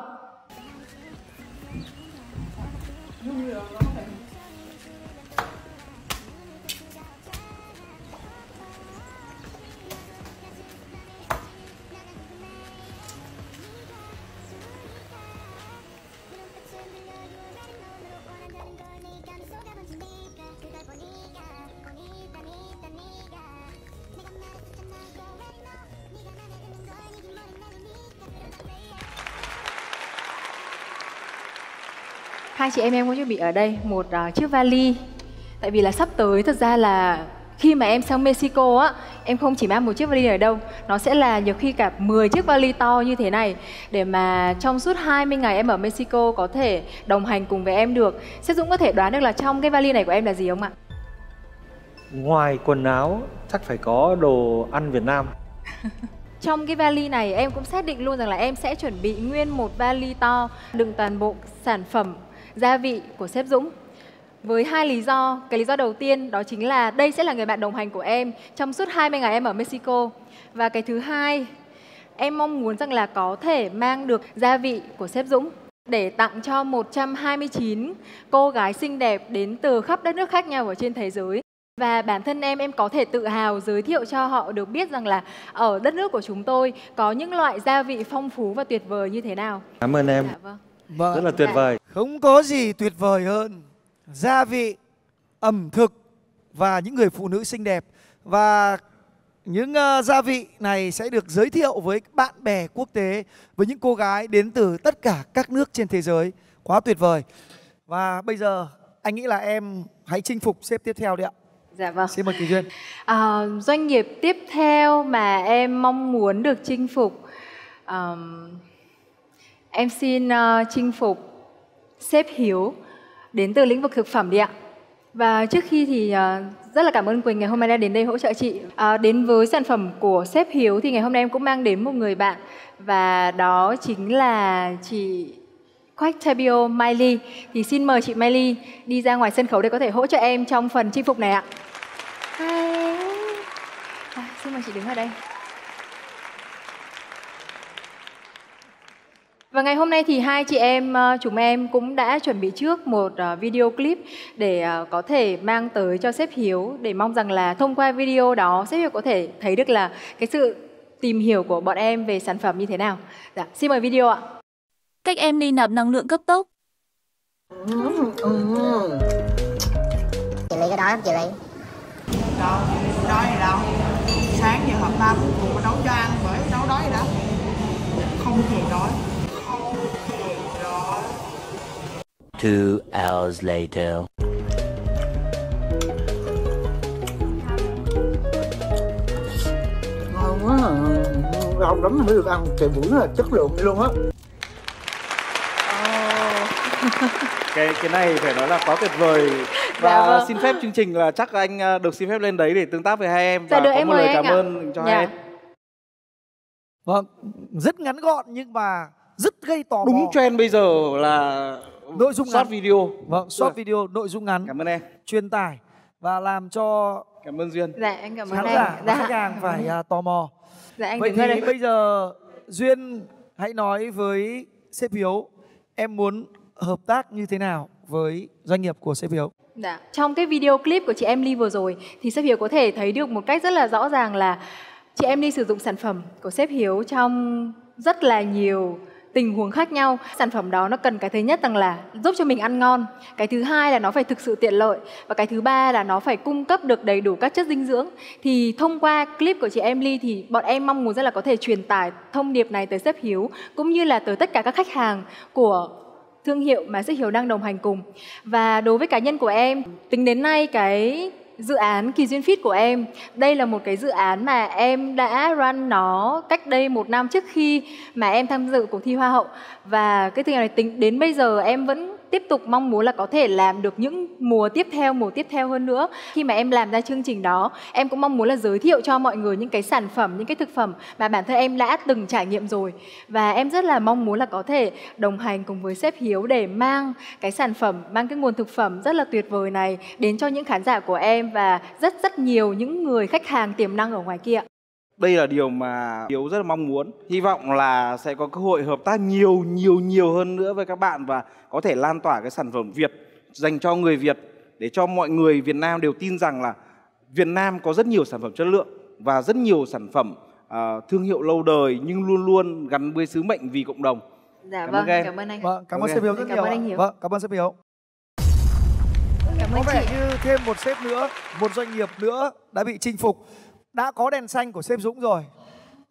[SPEAKER 20] Hai chị em em có chuẩn bị ở đây một uh, chiếc vali tại vì là sắp tới thật ra là khi mà em sang Mexico á em không chỉ mang một chiếc vali ở đâu nó sẽ là nhiều khi cả 10 chiếc vali to như thế này để mà trong suốt 20 ngày em ở Mexico có thể đồng hành cùng với em được Sếp Dũng có thể đoán được là trong cái vali này của em là gì không ạ?
[SPEAKER 8] Ngoài quần áo chắc phải có đồ ăn Việt Nam.
[SPEAKER 20] Trong cái vali này em cũng xác định luôn rằng là em sẽ chuẩn bị nguyên một vali to đựng toàn bộ sản phẩm gia vị của sếp Dũng. Với hai lý do, cái lý do đầu tiên đó chính là đây sẽ là người bạn đồng hành của em trong suốt 20 ngày em ở Mexico. Và cái thứ hai, em mong muốn rằng là có thể mang được gia vị của sếp Dũng để tặng cho 129 cô gái xinh đẹp đến từ khắp đất nước khác nhau ở trên thế giới. Và bản thân em em có thể tự hào giới thiệu cho họ được biết rằng là ở đất nước của chúng tôi có những loại gia vị phong phú và tuyệt vời như thế nào.
[SPEAKER 8] Cảm ơn em.
[SPEAKER 20] Dạ vâng.
[SPEAKER 10] Vâng.
[SPEAKER 8] Rất là tuyệt vời.
[SPEAKER 10] Không có gì tuyệt vời hơn gia vị, ẩm thực và những người phụ nữ xinh đẹp và những uh, gia vị này sẽ được giới thiệu với bạn bè quốc tế với những cô gái đến từ tất cả các nước trên thế giới quá tuyệt vời và bây giờ anh nghĩ là em hãy chinh phục xếp tiếp theo đi ạ
[SPEAKER 20] Dạ vâng.
[SPEAKER 10] Xin mời Kỳ Duyên.
[SPEAKER 20] À, doanh nghiệp tiếp theo mà em mong muốn được chinh phục um, em xin uh, chinh phục sếp Hiếu đến từ lĩnh vực thực phẩm đi ạ. Và trước khi thì uh, rất là cảm ơn Quỳnh ngày hôm nay đã đến đây hỗ trợ chị. Uh, đến với sản phẩm của sếp Hiếu thì ngày hôm nay em cũng mang đến một người bạn và đó chính là chị Quách Tabio Miley. Thì xin mời chị Miley đi ra ngoài sân khấu để có thể hỗ trợ em trong phần chinh phục này ạ. Hi. À, xin mời chị đứng ở đây. Và ngày hôm nay thì hai chị em ờ, chúng em cũng đã chuẩn bị trước một ờ, video clip để ờ, có thể mang tới cho sếp Hiếu để mong rằng là thông qua video đó sếp Hiếu có thể thấy được là cái sự tìm hiểu của bọn em về sản phẩm như thế nào. Dạ, xin mời video ạ.
[SPEAKER 21] Cách em đi nạp năng lượng cấp tốc.
[SPEAKER 22] Chị Ly cái đói không chị Ly?
[SPEAKER 4] Đâu, đói gì đâu Sáng giờ hợp ba cuối cùng mà nấu cho ăn bởi nấu đói gì đó Không hề đói
[SPEAKER 23] Two hours later.
[SPEAKER 22] Ngon quá à. Lâu lắm mới được ăn Trời buổi là chất lượng luôn á
[SPEAKER 24] cái cái này phải nói là quá tuyệt vời và
[SPEAKER 20] Dạ vâng.
[SPEAKER 24] xin phép chương trình là chắc anh à, được xin phép lên đấy để tương tác với hai em
[SPEAKER 20] Dạ
[SPEAKER 24] và
[SPEAKER 20] được,
[SPEAKER 24] có
[SPEAKER 20] em
[SPEAKER 24] một lời cảm
[SPEAKER 20] ạ.
[SPEAKER 24] ơn cho
[SPEAKER 20] Dạ.
[SPEAKER 24] hai em
[SPEAKER 10] Vâng, rất ngắn gọn nhưng mà rất gây tò mò.
[SPEAKER 24] đúng trend bây giờ là
[SPEAKER 10] nội dung
[SPEAKER 24] short
[SPEAKER 10] ngắn.
[SPEAKER 24] video
[SPEAKER 10] Vâng, short video nội dung ngắn.
[SPEAKER 24] Cảm ơn em.
[SPEAKER 10] Truyền tải và làm cho
[SPEAKER 24] cảm ơn duyên
[SPEAKER 20] Dạ em cảm ơn
[SPEAKER 10] khán giả
[SPEAKER 20] Dạ.
[SPEAKER 10] khách hàng phải à, tò mò.
[SPEAKER 20] Dạ anh
[SPEAKER 10] Vậy thì
[SPEAKER 20] đây.
[SPEAKER 10] bây giờ duyên hãy nói với sếp Hiếu em muốn hợp tác như thế nào với doanh nghiệp của sếp Hiếu?
[SPEAKER 20] Dạ. Trong cái video clip của chị em Ly vừa rồi thì sếp Hiếu có thể thấy được một cách rất là rõ ràng là chị em Ly sử dụng sản phẩm của sếp Hiếu trong rất là nhiều tình huống khác nhau. Sản phẩm đó nó cần cái thứ nhất rằng là giúp cho mình ăn ngon, cái thứ hai là nó phải thực sự tiện lợi và cái thứ ba là nó phải cung cấp được đầy đủ các chất dinh dưỡng. Thì thông qua clip của chị em Ly thì bọn em mong muốn rất là có thể truyền tải thông điệp này tới sếp Hiếu cũng như là tới tất cả các khách hàng của thương hiệu mà Sếp Hiếu đang đồng hành cùng. Và đối với cá nhân của em, tính đến nay cái dự án Kỳ Duyên Fit của em, đây là một cái dự án mà em đã run nó cách đây một năm trước khi mà em tham dự cuộc thi Hoa hậu. Và cái thứ này tính đến bây giờ em vẫn tiếp tục mong muốn là có thể làm được những mùa tiếp theo, mùa tiếp theo hơn nữa. Khi mà em làm ra chương trình đó, em cũng mong muốn là giới thiệu cho mọi người những cái sản phẩm, những cái thực phẩm mà bản thân em đã từng trải nghiệm rồi. Và em rất là mong muốn là có thể đồng hành cùng với sếp Hiếu để mang cái sản phẩm, mang cái nguồn thực phẩm rất là tuyệt vời này đến cho những khán giả của em và rất rất nhiều những người khách hàng tiềm năng ở ngoài kia
[SPEAKER 15] đây là điều mà Hiếu rất là mong muốn. Hy vọng là sẽ có cơ hội hợp tác nhiều nhiều nhiều hơn nữa với các bạn và có thể lan tỏa cái sản phẩm Việt dành cho người Việt để cho mọi người Việt Nam đều tin rằng là Việt Nam có rất nhiều sản phẩm chất lượng và rất nhiều sản phẩm uh, thương hiệu lâu đời nhưng luôn luôn gắn với sứ mệnh vì cộng đồng.
[SPEAKER 20] Dạ
[SPEAKER 15] Cảm
[SPEAKER 20] vâng,
[SPEAKER 15] ơn
[SPEAKER 20] cảm ơn anh.
[SPEAKER 10] Vâng, cảm ơn
[SPEAKER 15] Ok.
[SPEAKER 10] sếp Hiếu rất
[SPEAKER 20] Cảm
[SPEAKER 10] nhiều.
[SPEAKER 20] ơn
[SPEAKER 10] ạ.
[SPEAKER 20] anh Hiếu.
[SPEAKER 10] Vâng, cảm ơn sếp Hiếu.
[SPEAKER 20] Cảm
[SPEAKER 10] Có
[SPEAKER 20] ơn
[SPEAKER 10] vẻ
[SPEAKER 20] chị.
[SPEAKER 10] như thêm một sếp nữa, một doanh nghiệp nữa đã bị chinh phục. Đã có đèn xanh của sếp Dũng rồi.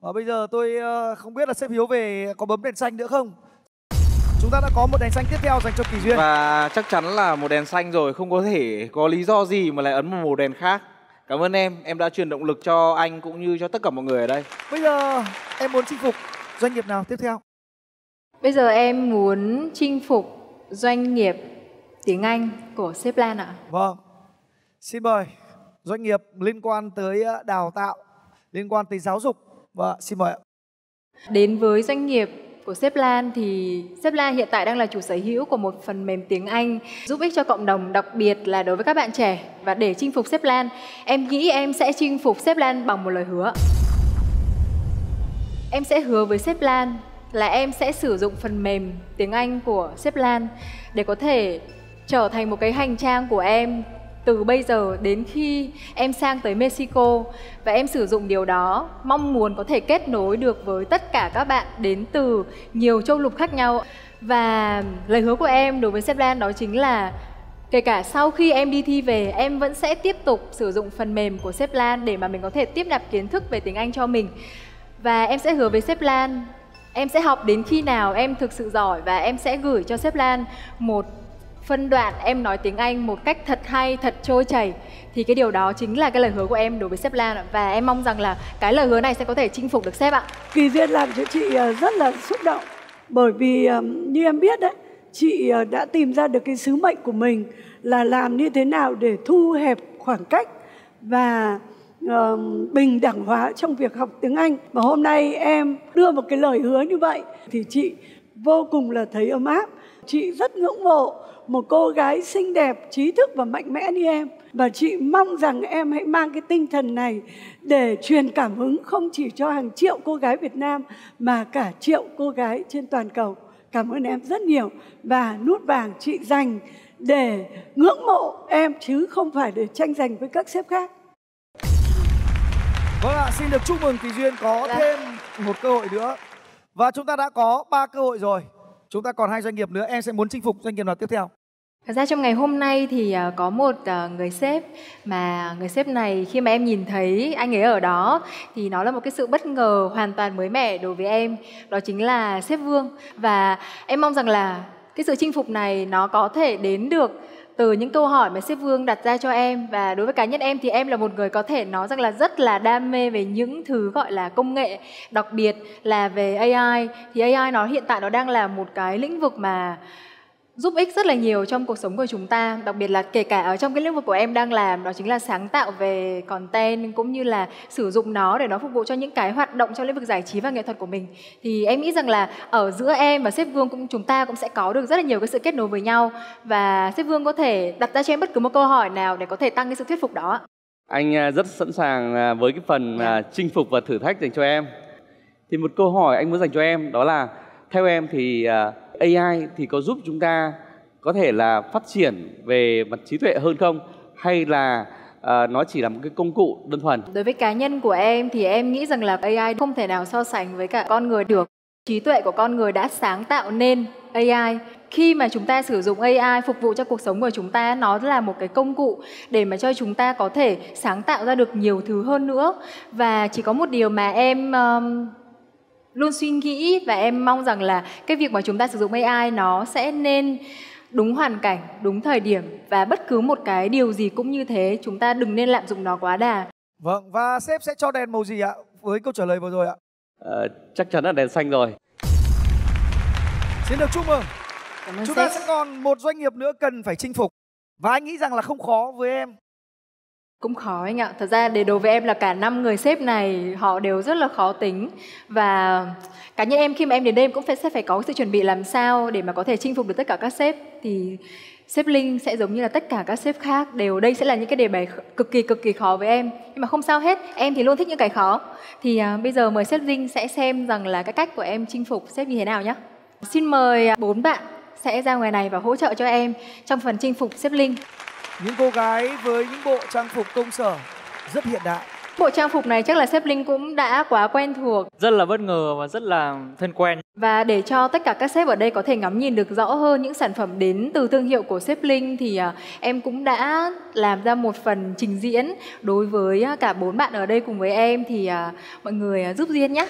[SPEAKER 10] Và bây giờ tôi ờ, không biết là sếp Hiếu về có bấm đèn xanh nữa không? Chúng ta đã có một đèn xanh tiếp theo dành cho Kỳ Duyên.
[SPEAKER 15] Và chắc chắn là một đèn xanh rồi, không có thể có lý do gì mà lại ấn một màu đèn khác. Cảm ơn em, em đã truyền động lực cho anh cũng như cho tất cả mọi người ở đây.
[SPEAKER 10] Bây giờ em muốn chinh phục doanh nghiệp nào tiếp theo?
[SPEAKER 20] Bây giờ em muốn chinh phục doanh nghiệp tiếng Anh của sếp Lan ạ.
[SPEAKER 10] Vâng. Xin mời doanh nghiệp liên quan tới ờ, đào tạo, liên quan tới giáo dục. Vâng Và xin mời ạ.
[SPEAKER 20] Đến với doanh nghiệp của sếp Lan thì sếp Lan hiện tại đang là chủ sở hữu của một phần mềm tiếng Anh giúp ích cho cộng đồng, đặc biệt là đối với các bạn trẻ. Và để chinh phục sếp Lan, em nghĩ em sẽ chinh phục sếp Lan bằng một lời hứa. Em sẽ hứa với sếp Lan là em sẽ sử dụng phần mềm tiếng Anh của sếp Lan để có thể trở thành một cái hành trang của em từ bây giờ đến khi em sang tới Mexico và em sử dụng điều đó mong muốn có thể kết nối được với tất cả các bạn đến từ nhiều châu lục khác nhau và lời hứa của em đối với Seplan đó chính là Kể cả sau khi em đi thi về, em vẫn sẽ tiếp tục sử dụng phần mềm của Seplan để mà mình có thể tiếp nạp kiến thức về tiếng Anh cho mình. Và em sẽ hứa với Seplan em sẽ học đến khi nào em thực sự giỏi và em sẽ gửi cho Seplan một phân đoạn em nói tiếng Anh một cách thật hay, thật trôi chảy. Thì cái điều đó chính là cái lời hứa của em đối với sếp Lan ạ. Và em mong rằng là cái lời hứa này sẽ có thể chinh phục được sếp ạ.
[SPEAKER 18] Kỳ Duyên làm cho chị ờ, rất là xúc động bởi vì ờ, như em biết đấy chị ờ, đã tìm ra được cái sứ mệnh của mình là làm như thế nào để thu hẹp khoảng cách và ờ, bình đẳng hóa trong việc học tiếng Anh và hôm nay em đưa một cái lời hứa như vậy thì chị vô cùng là thấy ấm áp chị rất ngưỡng mộ một cô gái xinh đẹp trí thức và mạnh mẽ như em và chị mong rằng em hãy mang cái tinh thần này để truyền cảm hứng không chỉ cho hàng triệu cô gái Việt Nam mà cả triệu cô gái trên toàn cầu. Cảm ơn em rất nhiều và nút vàng chị dành để ngưỡng mộ em chứ không phải để tranh giành với các sếp khác.
[SPEAKER 10] Vâng ạ, xin được chúc mừng Kỳ Duyên có
[SPEAKER 20] Dạ.
[SPEAKER 10] thêm một cơ hội nữa. Và chúng ta đã có ba cơ hội rồi. Chúng ta còn hai doanh nghiệp nữa. Em sẽ muốn chinh phục doanh nghiệp nào tiếp theo?
[SPEAKER 20] Thật ra trong ngày hôm nay thì à, có một à, người sếp mà người sếp này khi mà em nhìn thấy anh ấy ở đó thì nó là một cái sự bất ngờ hoàn toàn mới mẻ đối với em. Đó chính là sếp Vương và em mong rằng là cái sự chinh phục này nó có thể đến được từ những câu hỏi mà sếp Vương đặt ra cho em và đối với cá nhân em thì em là một người có thể nói rằng là rất là đam mê về những thứ gọi là công nghệ đặc biệt là về AI thì AI nó hiện tại nó đang là một cái lĩnh vực mà giúp ích rất là nhiều trong cuộc sống của chúng ta đặc biệt là kể cả ở trong cái lĩnh vực của em đang làm đó chính là sáng tạo về content cũng như là sử dụng nó để nó phục vụ cho những cái hoạt động trong lĩnh vực giải trí và nghệ thuật của mình thì em nghĩ rằng là ở giữa em và sếp Vương cũng chúng ta cũng sẽ có được rất là nhiều cái sự kết nối với nhau và sếp Vương có thể đặt ra cho em bất cứ một câu hỏi nào để có thể tăng cái sự thuyết phục đó.
[SPEAKER 19] Anh à, rất sẵn sàng à, với cái phần à, chinh phục và thử thách dành cho em. Thì một câu hỏi anh muốn dành cho em đó là theo em thì à, AI thì có giúp chúng ta có thể là phát triển về mặt trí tuệ hơn không hay là à, nó chỉ là một cái công cụ đơn thuần?
[SPEAKER 20] Đối với cá nhân của em thì em nghĩ rằng là AI không thể nào so sánh với cả con người được. Trí tuệ của con người đã sáng tạo nên AI. Khi mà chúng ta sử dụng AI phục vụ cho cuộc sống của chúng ta, nó là một cái công cụ để mà cho chúng ta có thể sáng tạo ra được nhiều thứ hơn nữa. Và chỉ có một điều mà em um, luôn suy nghĩ và em mong rằng là cái việc mà chúng ta sử dụng AI nó sẽ nên đúng hoàn cảnh, đúng thời điểm và bất cứ một cái điều gì cũng như thế, chúng ta đừng nên lạm dụng nó quá đà.
[SPEAKER 10] Vâng, và sếp sẽ cho đèn màu gì ạ? Với câu trả lời vừa rồi ạ.
[SPEAKER 19] Ờ, chắc chắn là đèn xanh rồi.
[SPEAKER 10] Xin được chúc mừng.
[SPEAKER 20] Cảm ơn
[SPEAKER 10] Chúng
[SPEAKER 20] sếp.
[SPEAKER 10] ta sẽ còn một doanh nghiệp nữa cần phải chinh phục và anh nghĩ rằng là không khó với em.
[SPEAKER 20] Cũng khó anh ạ. Thật ra để đối với em là cả năm người sếp này họ đều rất là khó tính. Và cá nhân em khi mà em đến đây em cũng phải sẽ phải có sự chuẩn bị làm sao để mà có thể chinh phục được tất cả các sếp. Thì sếp Linh sẽ giống như là tất cả các sếp khác đều đây sẽ là những cái đề bài cực kỳ cực kỳ khó với em. Nhưng mà không sao hết em thì luôn thích những cái khó. Thì à, bây giờ mời sếp Linh sẽ xem rằng là cái cách của em chinh phục sếp như thế nào nhé xin mời à, bốn bạn sẽ ra ngoài này và hỗ trợ cho em trong phần chinh phục sếp Linh.
[SPEAKER 10] Những cô gái với những bộ trang phục công sở rất hiện đại.
[SPEAKER 20] Bộ trang phục này chắc là sếp Linh cũng đã quá quen thuộc
[SPEAKER 13] Rất là bất ngờ và rất là thân quen.
[SPEAKER 20] và để cho tất cả các sếp ở đây có thể ngắm nhìn được rõ hơn những sản phẩm đến từ thương hiệu của sếp Linh thì à, em cũng đã làm ra một phần trình diễn đối với à, cả bốn bạn ở đây cùng với em thì à, mọi người giúp Duyên nhé.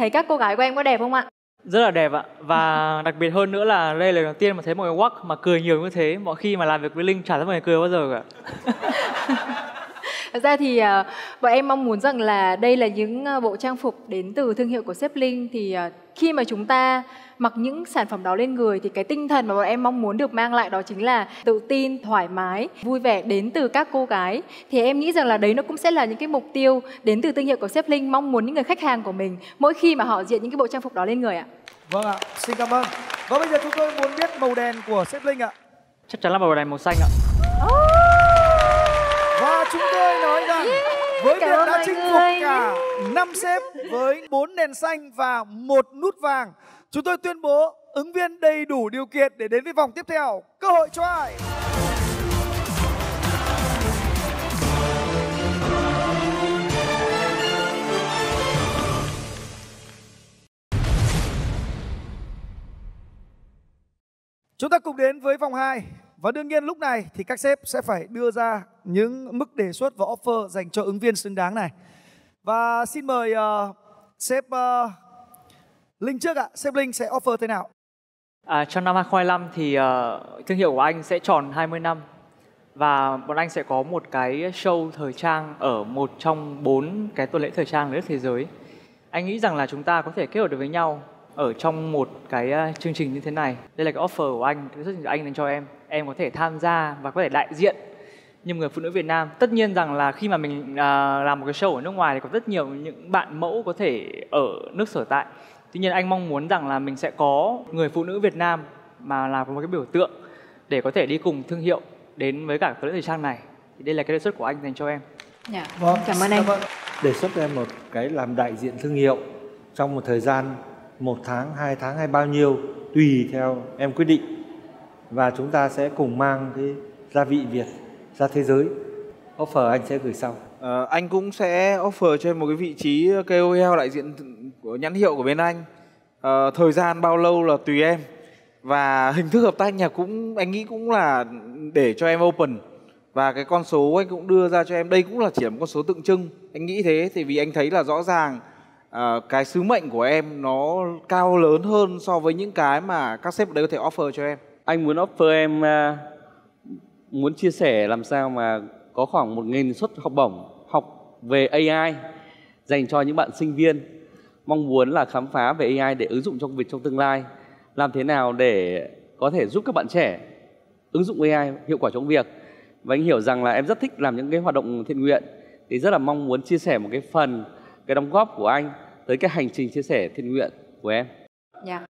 [SPEAKER 20] Thấy các cô gái của em có đẹp không ạ?
[SPEAKER 13] Rất là đẹp ạ. Và đặc biệt hơn nữa là đây là lần đầu tiên mà thấy một người walk mà cười nhiều như thế. Mọi khi mà làm việc với Linh chả thấy mọi người cười bao giờ cả.
[SPEAKER 20] Thật ra thì à, bọn em mong muốn rằng là đây là những à, bộ trang phục đến từ thương hiệu của sếp Linh thì à, khi mà chúng ta mặc những sản phẩm đó lên người thì cái tinh thần mà bọn em mong muốn được mang lại đó chính là tự tin, thoải mái, vui vẻ đến từ các cô gái. Thì em nghĩ rằng là đấy nó cũng sẽ là những cái mục tiêu đến từ thương hiệu của sếp Linh mong muốn những người khách hàng của mình mỗi khi mà họ diện những cái bộ trang phục đó lên người ạ.
[SPEAKER 10] Vâng ạ, xin cảm ơn. Và bây giờ chúng tôi muốn biết màu đèn của sếp Linh ạ.
[SPEAKER 13] Chắc chắn là màu đèn màu xanh ạ.
[SPEAKER 10] Và chúng tôi nói rằng với
[SPEAKER 20] Cảm
[SPEAKER 10] việc đã chinh phục
[SPEAKER 20] người.
[SPEAKER 10] cả năm sếp với bốn đèn xanh và một nút vàng, chúng tôi tuyên bố ứng viên đầy đủ điều kiện để đến với vòng tiếp theo. Cơ hội cho ai? Chúng ta cùng đến với vòng 2 và đương nhiên lúc này thì các sếp sẽ phải đưa ra những mức đề xuất và offer dành cho ứng viên xứng đáng này. Và xin mời uh, sếp uh, Linh trước ạ. Sếp Linh sẽ offer thế nào?
[SPEAKER 13] À, trong năm 2025 thì uh, thương hiệu của anh sẽ tròn 20 năm và bọn anh sẽ có một cái show thời trang ở một trong bốn cái tuần lễ thời trang lớn nhất thế giới. Anh nghĩ rằng là chúng ta có thể kết hợp được với nhau ở trong một cái ờ, chương trình như thế này. Đây là cái offer của anh, cái chương trình anh dành cho em. Em có thể tham gia và có thể đại diện như người phụ nữ Việt Nam. Tất nhiên rằng là khi mà mình uh, làm một cái show ở nước ngoài thì có rất nhiều những bạn mẫu có thể ở nước sở tại. Tuy nhiên anh mong muốn rằng là mình sẽ có người phụ nữ Việt Nam mà là một cái biểu tượng để có thể đi cùng thương hiệu đến với cả cái thời trang này. Thì đây là cái đề xuất của anh dành cho em.
[SPEAKER 20] Dạ.
[SPEAKER 10] Vâng,
[SPEAKER 20] Cảm ơn anh.
[SPEAKER 16] đề xuất em một cái làm đại diện thương hiệu trong một thời gian một tháng, hai tháng hay bao nhiêu tùy theo em quyết định và chúng ta sẽ cùng mang cái gia vị Việt ra thế giới. Offer anh sẽ gửi sau.
[SPEAKER 15] Ờ, anh cũng sẽ offer cho em một cái vị trí KOL đại diện của nhãn hiệu của bên anh. Ờ, thời gian bao lâu là tùy em. Và hình thức hợp tác nhà cũng anh nghĩ cũng là để cho em open. Và cái con số anh cũng đưa ra cho em đây cũng là chỉ là một con số tượng trưng. Anh nghĩ thế thì vì anh thấy là rõ ràng ờ, cái sứ mệnh của em nó cao lớn hơn so với những cái mà các sếp ở đây có thể offer cho em.
[SPEAKER 19] Anh muốn offer em ờ, muốn chia sẻ làm sao mà có khoảng một nghìn suất học bổng học về AI dành cho những bạn sinh viên mong muốn là khám phá về AI để ứng dụng trong việc trong tương lai làm thế nào để có thể giúp các bạn trẻ ứng dụng AI hiệu quả trong việc và anh hiểu rằng là em rất thích làm những cái hoạt động thiện nguyện thì rất là mong muốn chia sẻ một cái phần cái đóng góp của anh tới cái hành trình chia sẻ thiện nguyện của em.
[SPEAKER 20] Dạ.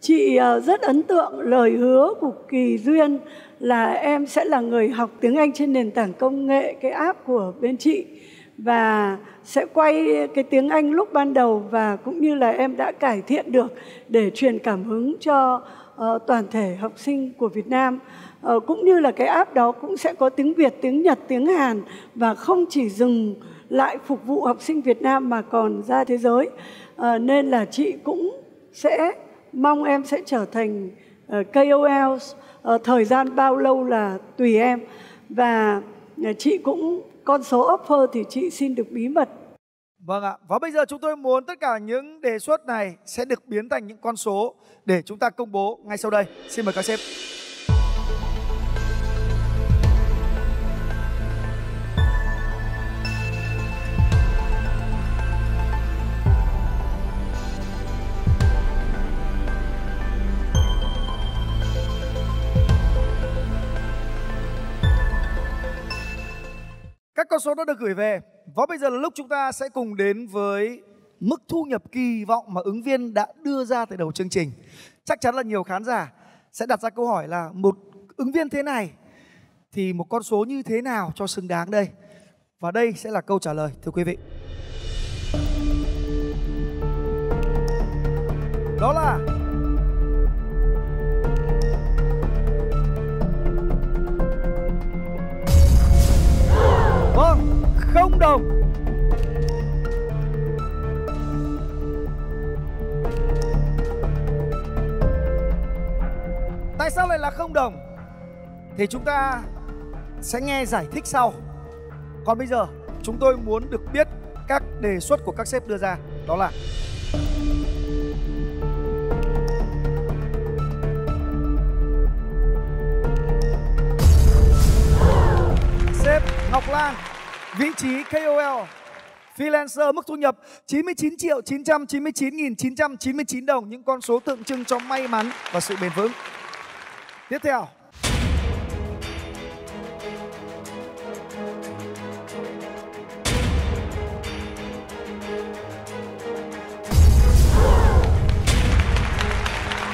[SPEAKER 18] Chị ờ, rất ấn tượng lời hứa của Kỳ Duyên là em sẽ là người học tiếng Anh trên nền tảng công nghệ cái app của bên chị và sẽ quay cái tiếng Anh lúc ban đầu và cũng như là em đã cải thiện được để truyền cảm hứng cho uh, toàn thể học sinh của Việt Nam. Uh, cũng như là cái app đó cũng sẽ có tiếng Việt, tiếng Nhật, tiếng Hàn và không chỉ dừng lại phục vụ học sinh Việt Nam mà còn ra thế giới. Uh, nên là chị cũng sẽ mong em sẽ trở thành uh, KOL uh, thời gian bao lâu là tùy em và uh, chị cũng con số offer thì chị xin được bí mật
[SPEAKER 10] Vâng ạ, và bây giờ chúng tôi muốn tất cả những đề xuất này sẽ được biến thành những con số để chúng ta công bố ngay sau đây. Xin mời các sếp. Con số đã được gửi về và bây giờ là lúc chúng ta sẽ cùng đến với mức thu nhập kỳ vọng mà ứng viên đã đưa ra từ đầu chương trình. Chắc chắn là nhiều khán giả sẽ đặt ra câu hỏi là một ứng viên thế này thì một con số như thế nào cho xứng đáng đây? Và đây sẽ là câu trả lời, thưa quý vị. Đó là Vâng, không đồng. Tại sao lại là không đồng? Thì chúng ta sẽ nghe giải thích sau. Còn bây giờ chúng tôi muốn được biết các đề xuất của các sếp đưa ra. Đó là Sếp Ngọc Lan Vị trí KOL Freelancer mức thu nhập 99 triệu 999 nghìn 999 đồng, Những con số tượng trưng cho may mắn và sự bền vững. Tiếp theo.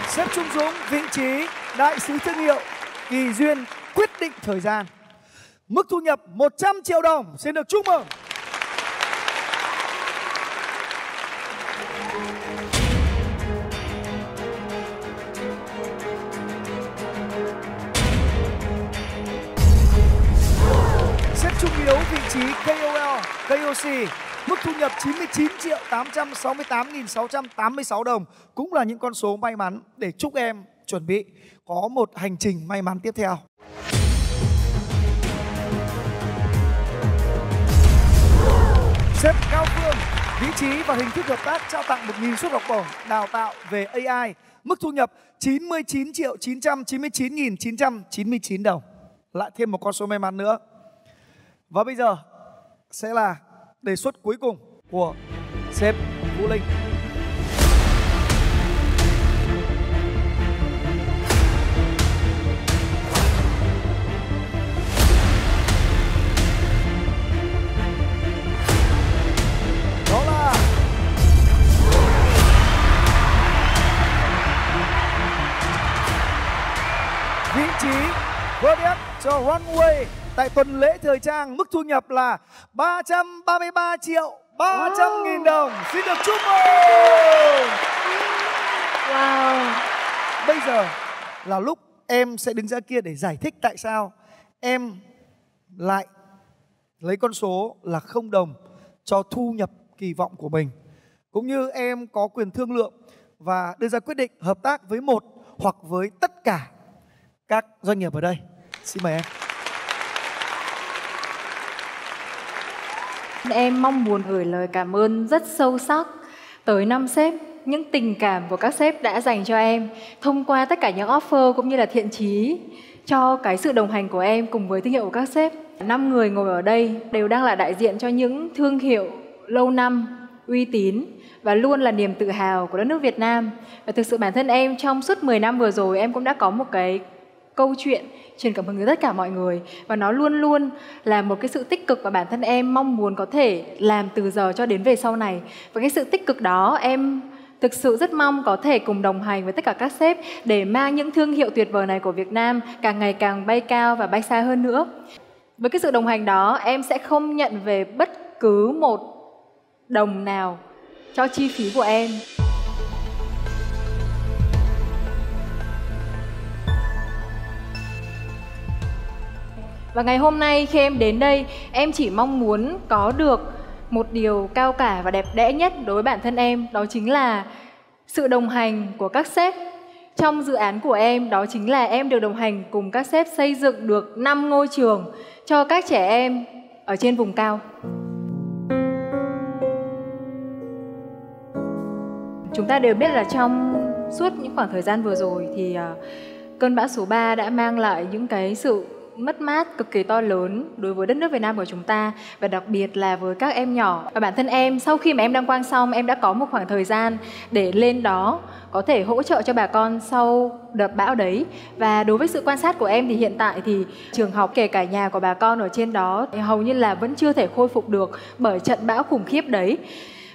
[SPEAKER 10] Sếp Trung Dũng vị trí đại sứ thương hiệu, Kỳ Duyên quyết định thời gian. Mức thu nhập 100 triệu đồng. Xin được chúc mừng. Xếp Trung yếu vị trí KOL, KOC Mức thu nhập 99 triệu 868 nghìn 686 đồng Cũng là những con số may mắn để chúc em chuẩn bị có một hành trình may mắn tiếp theo. Sếp Cao Phương, vị trí và hình thức hợp tác trao tặng 1.000 suất học bổng đào tạo về AI, mức thu nhập 99 triệu 999.999 đồng. Lại thêm một con số may mắn nữa. Và bây giờ sẽ là đề xuất cuối cùng của sếp Vũ Linh. Verdict cho runway. Tại tuần lễ thời trang mức thu nhập là 333 triệu 300 nghìn đồng. Xin được chúc mừng! Wow. Bây giờ là lúc em sẽ đứng ra kia để giải thích tại sao em lại lấy con số là không đồng cho thu nhập kỳ vọng của mình. Cũng như em có quyền thương lượng và đưa ra quyết định hợp tác với một hoặc với tất cả các doanh nghiệp ở đây. Xin mời em.
[SPEAKER 20] Em mong muốn gửi lời cảm ơn rất sâu sắc tới năm sếp những tình cảm của các sếp đã dành cho em thông qua tất cả những offer cũng như là thiện chí cho cái sự đồng hành của em cùng với thương hiệu của các sếp. Năm người ngồi ở đây đều đang là đại diện cho những thương hiệu lâu năm, uy tín và luôn là niềm tự hào của đất nước Việt Nam. Và thực sự bản thân em trong suốt 10 năm vừa rồi em cũng đã có một cái câu chuyện truyền cảm hứng tới tất cả mọi người và nó luôn luôn là một cái sự tích cực và bản thân em mong muốn có thể làm từ giờ cho đến về sau này và cái sự tích cực đó em thực sự rất mong có thể cùng đồng hành với tất cả các sếp để mang những thương hiệu tuyệt vời này của Việt Nam càng ngày càng bay cao và bay xa hơn nữa. Với cái sự đồng hành đó, em sẽ không nhận về bất cứ một đồng nào cho chi phí của em. Và ngày hôm nay khi em đến đây, em chỉ mong muốn có được một điều cao cả và đẹp đẽ nhất đối với bản thân em, đó chính là sự đồng hành của các sếp. Trong dự án của em, đó chính là em được đồng hành cùng các sếp xây dựng được 5 ngôi trường cho các trẻ em ở trên vùng cao. Chúng ta đều biết là trong suốt những khoảng thời gian vừa rồi thì uh, cơn bão số 3 đã mang lại những cái sự mất mát cực kỳ to lớn đối với đất nước Việt Nam của chúng ta, và đặc biệt là với các em nhỏ. Và bản thân em, sau khi mà em đăng quang xong, em đã có một khoảng thời gian để lên đó có thể hỗ trợ cho bà con sau đợt bão đấy. Và đối với sự quan sát của em thì hiện tại thì trường học, kể cả nhà của bà con ở trên đó thì hầu như là vẫn chưa thể khôi phục được bởi trận bão khủng khiếp đấy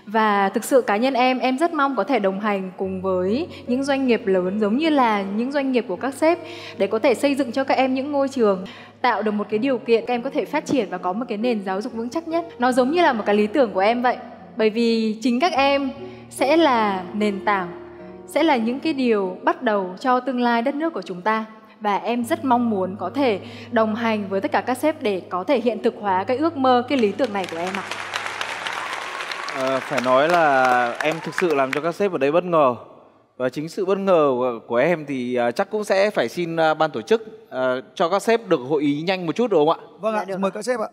[SPEAKER 20] và thực sự cá nhân em em rất mong có thể đồng hành cùng với những doanh nghiệp lớn giống như là những doanh nghiệp của các sếp để có thể xây dựng cho các em những ngôi trường tạo được một cái điều kiện các em có thể phát triển và có một cái nền giáo dục vững chắc nhất nó giống như là một cái lý tưởng của em vậy bởi vì chính các em sẽ là nền tảng sẽ là những cái điều bắt đầu cho tương lai đất nước của chúng ta và em rất mong muốn có thể đồng hành với tất cả các sếp để có thể hiện thực hóa cái ước mơ cái lý tưởng này của em ạ.
[SPEAKER 15] À, phải nói là em thực sự làm cho các sếp ở đây bất ngờ và chính sự bất ngờ của, của em thì uh, chắc cũng sẽ phải xin uh, ban tổ chức uh, cho các sếp được hội ý nhanh một chút được không ạ?
[SPEAKER 10] Vâng ạ, dạ, mời các sếp ạ.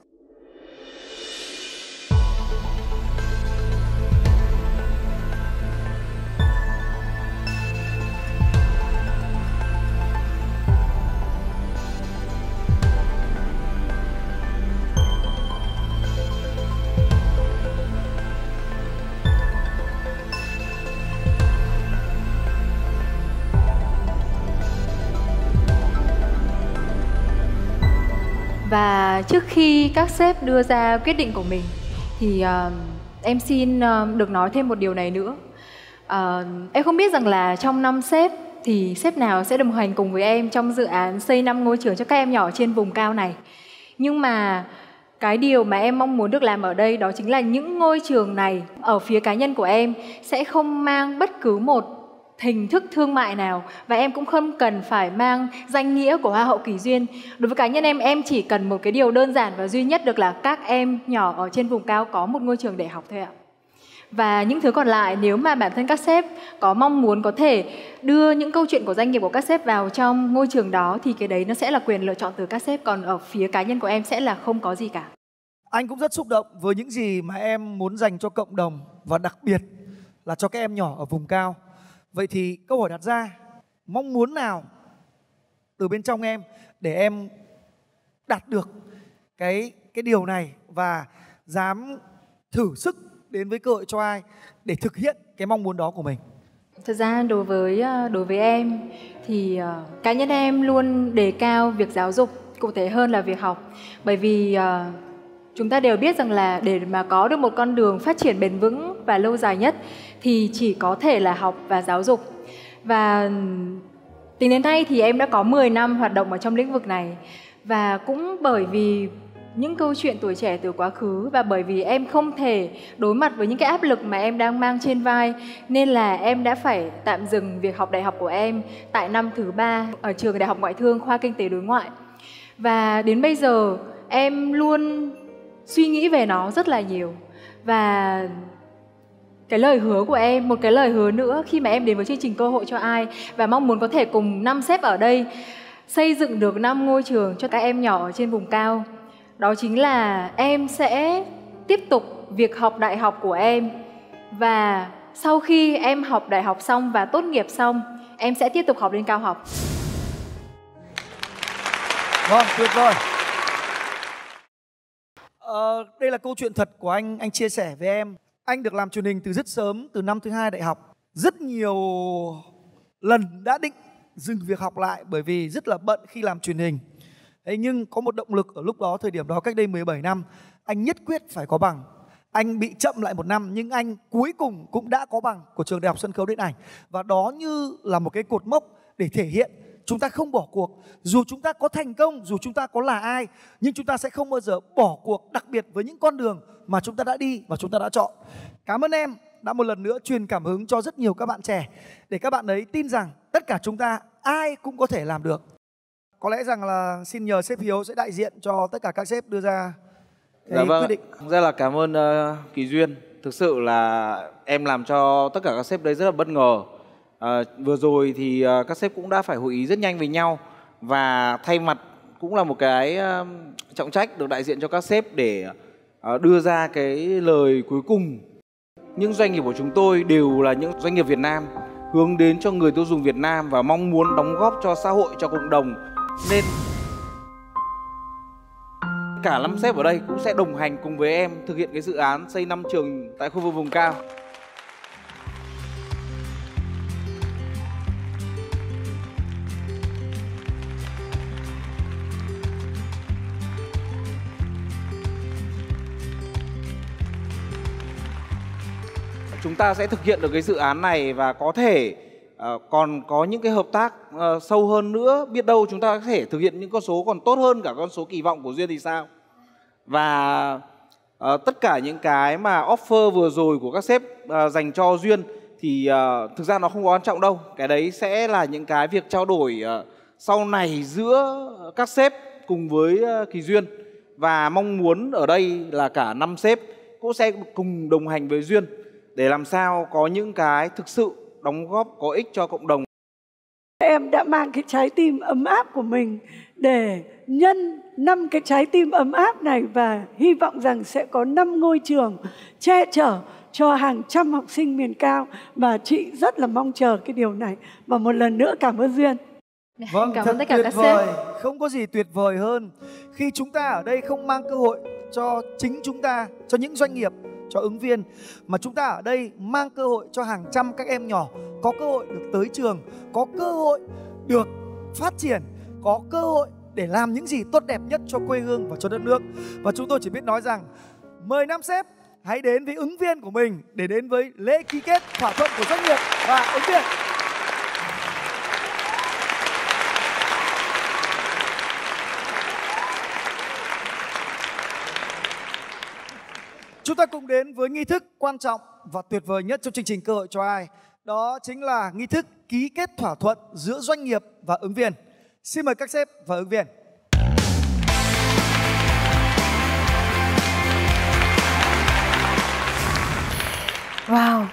[SPEAKER 20] Và trước khi các sếp đưa ra quyết định của mình thì uh, em xin uh, được nói thêm một điều này nữa. Uh, em không biết rằng là trong năm sếp thì sếp nào sẽ đồng hành cùng với em trong dự án xây năm ngôi trường cho các em nhỏ trên vùng cao này. Nhưng mà cái điều mà em mong muốn được làm ở đây đó chính là những ngôi trường này ở phía cá nhân của em sẽ không mang bất cứ một hình thức thương mại nào và em cũng không cần phải mang danh nghĩa của hoa hậu kỳ duyên. Đối với cá nhân em em chỉ cần một cái điều đơn giản và duy nhất được là các em nhỏ ở trên vùng cao có một ngôi trường để học thôi ạ. Và những thứ còn lại, nếu mà bản thân các sếp có mong muốn có thể đưa những câu chuyện của doanh nghiệp của các sếp vào trong ngôi trường đó, thì cái đấy nó sẽ là quyền lựa chọn từ các sếp. Còn ở phía cá nhân của em sẽ là không có gì cả.
[SPEAKER 10] Anh cũng rất xúc động với những gì mà em muốn dành cho cộng đồng và đặc biệt là cho các em nhỏ ở vùng cao. Vậy thì câu hỏi đặt ra, mong muốn nào từ bên trong em để em đạt được cái cái điều này và dám thử sức đến với cơ hội cho ai để thực hiện cái mong muốn đó của mình?
[SPEAKER 20] Thật ra đối với ờ, đối với em thì uh, cá nhân em luôn đề cao việc giáo dục cụ thể hơn là việc học bởi vì uh, chúng ta đều biết rằng là để mà có được một con đường phát triển bền vững và lâu dài nhất thì chỉ có thể là học và giáo dục. Và ừ, tính đến nay thì em đã có 10 năm hoạt động ở trong lĩnh vực này. Và cũng bởi vì những câu chuyện tuổi trẻ từ quá khứ và bởi vì em không thể đối mặt với những cái áp lực mà em đang mang trên vai, nên là em đã phải tạm dừng việc học đại học của em tại năm thứ ba ở trường đại học ngoại thương khoa kinh tế đối ngoại. Và đến bây giờ, em luôn suy nghĩ về nó rất là nhiều. Và cái lời hứa của em một cái lời hứa nữa khi mà em đến với chương trình cơ hội cho ai và mong muốn có thể cùng năm sếp ở đây xây dựng được năm ngôi trường cho các em nhỏ ở trên vùng cao đó chính là em sẽ tiếp tục việc học đại học của em và sau khi em học đại học xong và tốt nghiệp xong em sẽ tiếp tục học lên cao học
[SPEAKER 10] Vâng, tuyệt vời. Ờ, đây là câu chuyện thật của anh, anh chia sẻ với em. Anh được làm truyền hình từ rất sớm, từ năm thứ hai đại học. Rất nhiều lần đã định dừng việc học lại bởi vì rất là bận khi làm truyền hình. Thế nhưng có một động lực ở lúc đó, thời điểm đó cách đây 17 năm, anh nhất quyết phải có bằng. Anh bị chậm lại một năm nhưng anh cuối cùng cũng đã có bằng của trường Đại học Sân khấu Điện ảnh. Và đó như là một cái cột mốc để thể hiện chúng ta không bỏ cuộc. Dù chúng ta có thành công dù chúng ta có là ai nhưng chúng ta sẽ không bao giờ bỏ cuộc đặc biệt với những con đường mà chúng ta đã đi và chúng ta đã chọn. Cảm ơn em đã một lần nữa truyền cảm hứng cho rất nhiều các bạn trẻ để các bạn ấy tin rằng tất cả chúng ta ai cũng có thể làm được. Có lẽ rằng là xin nhờ sếp hiếu sẽ đại diện cho tất cả các sếp đưa ra cái
[SPEAKER 15] Dạ vâng,
[SPEAKER 10] quyết định.
[SPEAKER 15] rất là cảm ơn ờ, Kỳ Duyên. Thực sự là em làm cho tất cả các sếp đấy rất là bất ngờ. Ờ, vừa rồi thì ờ, các sếp cũng đã phải hội ý rất nhanh với nhau và thay mặt cũng là một cái ờ, trọng trách được đại diện cho các sếp để đưa ra cái lời cuối cùng. Những doanh nghiệp của chúng tôi đều là những doanh nghiệp Việt Nam, hướng đến cho người tiêu dùng Việt Nam và mong muốn đóng góp cho xã hội, cho cộng đồng nên cả năm sếp ở đây cũng sẽ đồng hành cùng với em thực hiện cái dự án xây năm trường tại khu vực vùng cao. Chúng ta sẽ thực hiện được cái dự án này và có thể uh, còn có những cái hợp tác uh, sâu hơn nữa. Biết đâu chúng ta có thể thực hiện những con số còn tốt hơn cả con số kỳ vọng của Duyên thì sao? và uh, tất cả những cái mà offer vừa rồi của các sếp uh, dành cho duyên thì uh, thực ra nó không có quan trọng đâu cái đấy sẽ là những cái việc trao đổi uh, sau này giữa các sếp cùng với uh, kỳ duyên và mong muốn ở đây là cả năm sếp cũng sẽ cùng đồng hành với duyên để làm sao có những cái thực sự đóng góp có ích cho cộng đồng
[SPEAKER 18] Em đã mang cái trái tim ấm áp của mình để nhân năm cái trái tim ấm áp này và hy vọng rằng sẽ có năm ngôi trường che chở cho hàng trăm học sinh miền cao và chị rất là mong chờ cái điều này và một lần nữa cảm ơn Duyên.
[SPEAKER 10] Vâng,
[SPEAKER 20] Cảm
[SPEAKER 10] thật
[SPEAKER 20] ơn tất cả
[SPEAKER 10] tuyệt
[SPEAKER 20] các
[SPEAKER 10] vời.
[SPEAKER 20] sếp.
[SPEAKER 10] Không có gì tuyệt vời hơn khi chúng ta ở đây không mang cơ hội cho chính chúng ta, cho những doanh nghiệp, cho ứng viên mà chúng ta ở đây mang cơ hội cho hàng trăm các em nhỏ có cơ hội được tới trường, có cơ hội được phát triển, có cơ hội để làm những gì tốt đẹp nhất cho quê hương và cho đất nước. Và chúng tôi chỉ biết nói rằng mời năm sếp hãy đến với ứng viên của mình để đến với lễ ký kết thỏa thuận của doanh nghiệp và ứng viên. Chúng ta cùng đến với nghi thức quan trọng và tuyệt vời nhất trong chương trình cơ hội cho ai. Đó chính là nghi thức ký kết thỏa thuận giữa doanh nghiệp và ứng viên. Xin mời các sếp và ứng viên.
[SPEAKER 25] Wow,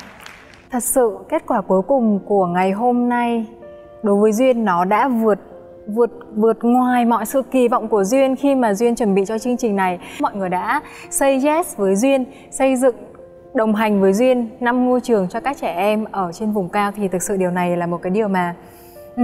[SPEAKER 25] thật sự kết quả cuối cùng của ngày hôm nay đối với Duyên nó đã vượt vượt vượt ngoài mọi sự kỳ vọng của Duyên khi mà Duyên chuẩn bị cho chương trình này. Mọi người đã say yes với Duyên, xây dựng đồng hành với Duyên năm ngôi trường cho các trẻ em ở trên vùng cao thì thực sự điều này là một cái điều mà ừ,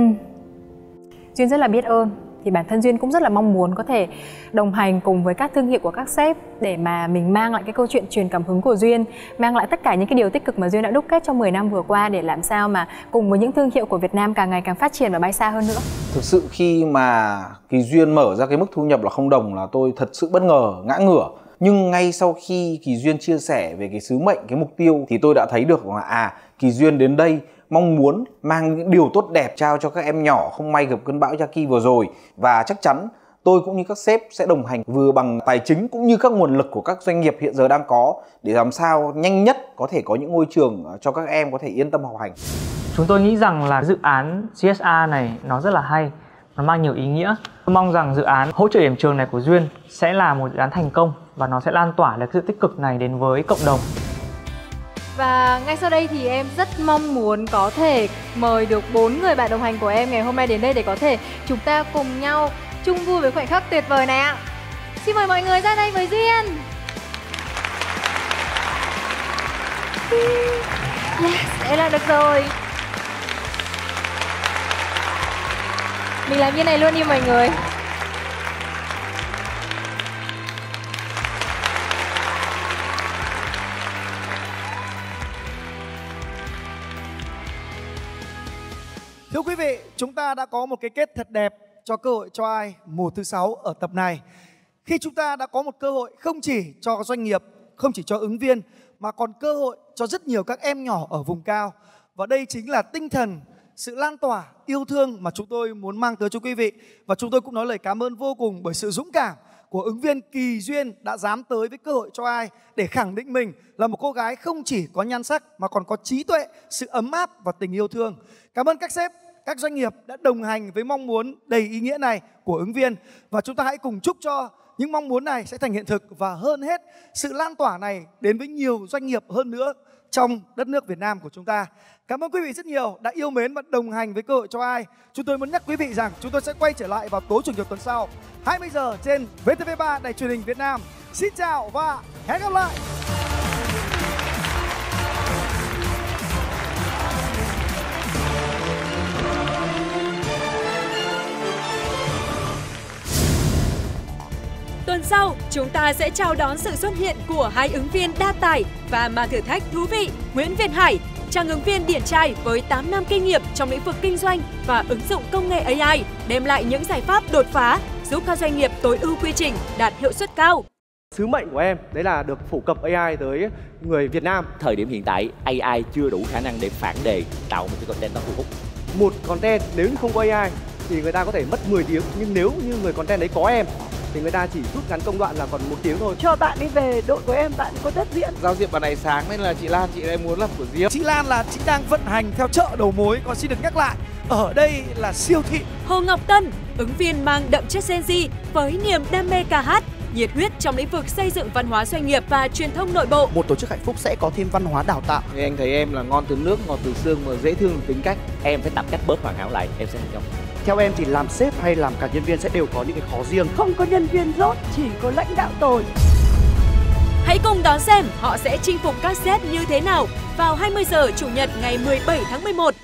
[SPEAKER 25] Duyên rất là biết ơn thì bản thân Duyên cũng rất là mong muốn có thể đồng hành cùng với các thương hiệu của các sếp để mà mình mang lại cái câu chuyện truyền cảm hứng của Duyên, mang lại tất cả những cái điều tích cực mà Duyên đã đúc kết trong 10 năm vừa qua để làm sao mà cùng với những thương hiệu của Việt Nam càng ngày càng phát triển và bay xa hơn nữa.
[SPEAKER 11] Thực sự khi mà Kỳ Duyên mở ra cái mức thu nhập là không đồng là tôi thật sự bất ngờ, ngã ngửa. Nhưng ngay sau khi Kỳ Duyên chia sẻ về cái sứ mệnh, cái mục tiêu thì tôi đã thấy được là à, Kỳ Duyên đến đây mong muốn mang những điều tốt đẹp trao cho các em nhỏ không may gặp cơn bão Jackie vừa rồi và chắc chắn tôi cũng như các sếp sẽ đồng hành vừa bằng tài chính cũng như các nguồn lực của các doanh nghiệp hiện giờ đang có để làm sao nhanh nhất có thể có những ngôi trường à, cho các em có thể yên tâm học hành.
[SPEAKER 13] Chúng tôi nghĩ rằng là dự án CSR này nó rất là hay, nó mang nhiều ý nghĩa. Tôi mong rằng dự án hỗ trợ điểm trường này của Duyên sẽ là một dự án thành công và nó sẽ lan tỏa được sự tích cực này đến với cộng đồng.
[SPEAKER 20] Và ngay sau đây thì em rất mong muốn có thể mời được bốn người bạn đồng hành của em ngày hôm nay đến đây để có thể chúng ta cùng nhau chung vui với khoảnh khắc tuyệt vời này ạ. Xin mời mọi người ra đây với Duyên. Yes, thế là được rồi. Mình làm như này luôn đi mọi người.
[SPEAKER 10] Thưa quý vị, chúng ta đã có một cái kết thật đẹp cho cơ hội cho ai mùa thứ sáu ở tập này. Khi chúng ta đã có một cơ hội không chỉ cho doanh nghiệp, không chỉ cho ứng viên mà còn cơ hội cho rất nhiều các em nhỏ ở vùng cao. Và đây chính là tinh thần sự lan tỏa yêu thương mà chúng tôi muốn mang tới cho quý vị và chúng tôi cũng nói lời cảm ơn vô cùng bởi sự dũng cảm của ứng viên Kỳ Duyên đã dám tới với cơ hội cho ai để khẳng định mình là một cô gái không chỉ có nhan sắc mà còn có trí tuệ, sự ấm áp và tình yêu thương. Cảm ơn các sếp, các doanh nghiệp đã đồng hành với mong muốn đầy ý nghĩa này của ứng viên và chúng ta hãy cùng chúc cho những mong muốn này sẽ thành hiện thực và hơn hết, sự lan tỏa này đến với nhiều doanh nghiệp hơn nữa trong đất nước Việt Nam của chúng ta. Cảm ơn quý vị rất nhiều đã yêu mến và đồng hành với cơ hội cho ai. Chúng tôi muốn nhắc quý vị rằng chúng tôi sẽ quay trở lại vào tối chủ nhật tuần sau 20 giờ trên VTV3 Đài truyền hình Việt Nam. Xin chào và hẹn gặp lại.
[SPEAKER 1] Sau, chúng ta sẽ chào đón sự xuất hiện của hai ứng viên đa tài và mang thử thách thú vị Nguyễn Việt Hải, chàng ứng viên điển trai với 8 năm kinh nghiệm trong lĩnh vực kinh doanh và ứng dụng công nghệ AI, đem lại những giải pháp đột phá giúp các doanh nghiệp tối ưu quy trình đạt hiệu suất cao.
[SPEAKER 24] Sứ mệnh của em đấy là được phổ cập AI tới người Việt Nam.
[SPEAKER 26] Thời điểm hiện tại AI chưa đủ khả năng để phản đề tạo một cái content nó thu hút.
[SPEAKER 24] Một content nếu như không có AI thì người ta có thể mất 10 tiếng nhưng nếu như người content đấy có em thì người ta chỉ rút ngắn công đoạn là còn một tiếng thôi.
[SPEAKER 27] Cho bạn đi về đội của em, bạn có đất diễn.
[SPEAKER 15] Giao diện bàn này sáng nên là chị Lan chị em muốn làm của riêng.
[SPEAKER 10] Chị Lan là chị đang vận hành theo chợ đầu mối còn xin được nhắc lại ở đây là siêu thị.
[SPEAKER 1] Hồ Ngọc Tân, ứng viên mang đậm chất Gen Z với niềm đam mê ca hát, nhiệt huyết trong lĩnh vực xây dựng văn hóa doanh nghiệp và truyền thông nội bộ.
[SPEAKER 28] Một tổ chức hạnh phúc sẽ có thêm văn hóa đào tạo.
[SPEAKER 15] Thì anh thấy em là ngon từ nước, ngọt từ xương và dễ thương tính cách.
[SPEAKER 26] Em phải tập cách bớt hoàn hảo lại, em sẽ thành công.
[SPEAKER 28] Theo em thì làm sếp hay làm cả nhân viên sẽ đều có những cái khó riêng.
[SPEAKER 27] Không có nhân viên rốt, chỉ có lãnh đạo tồi.
[SPEAKER 1] Hãy cùng đón xem họ sẽ chinh phục các sếp như thế nào vào 20 giờ Chủ nhật ngày 17 tháng 11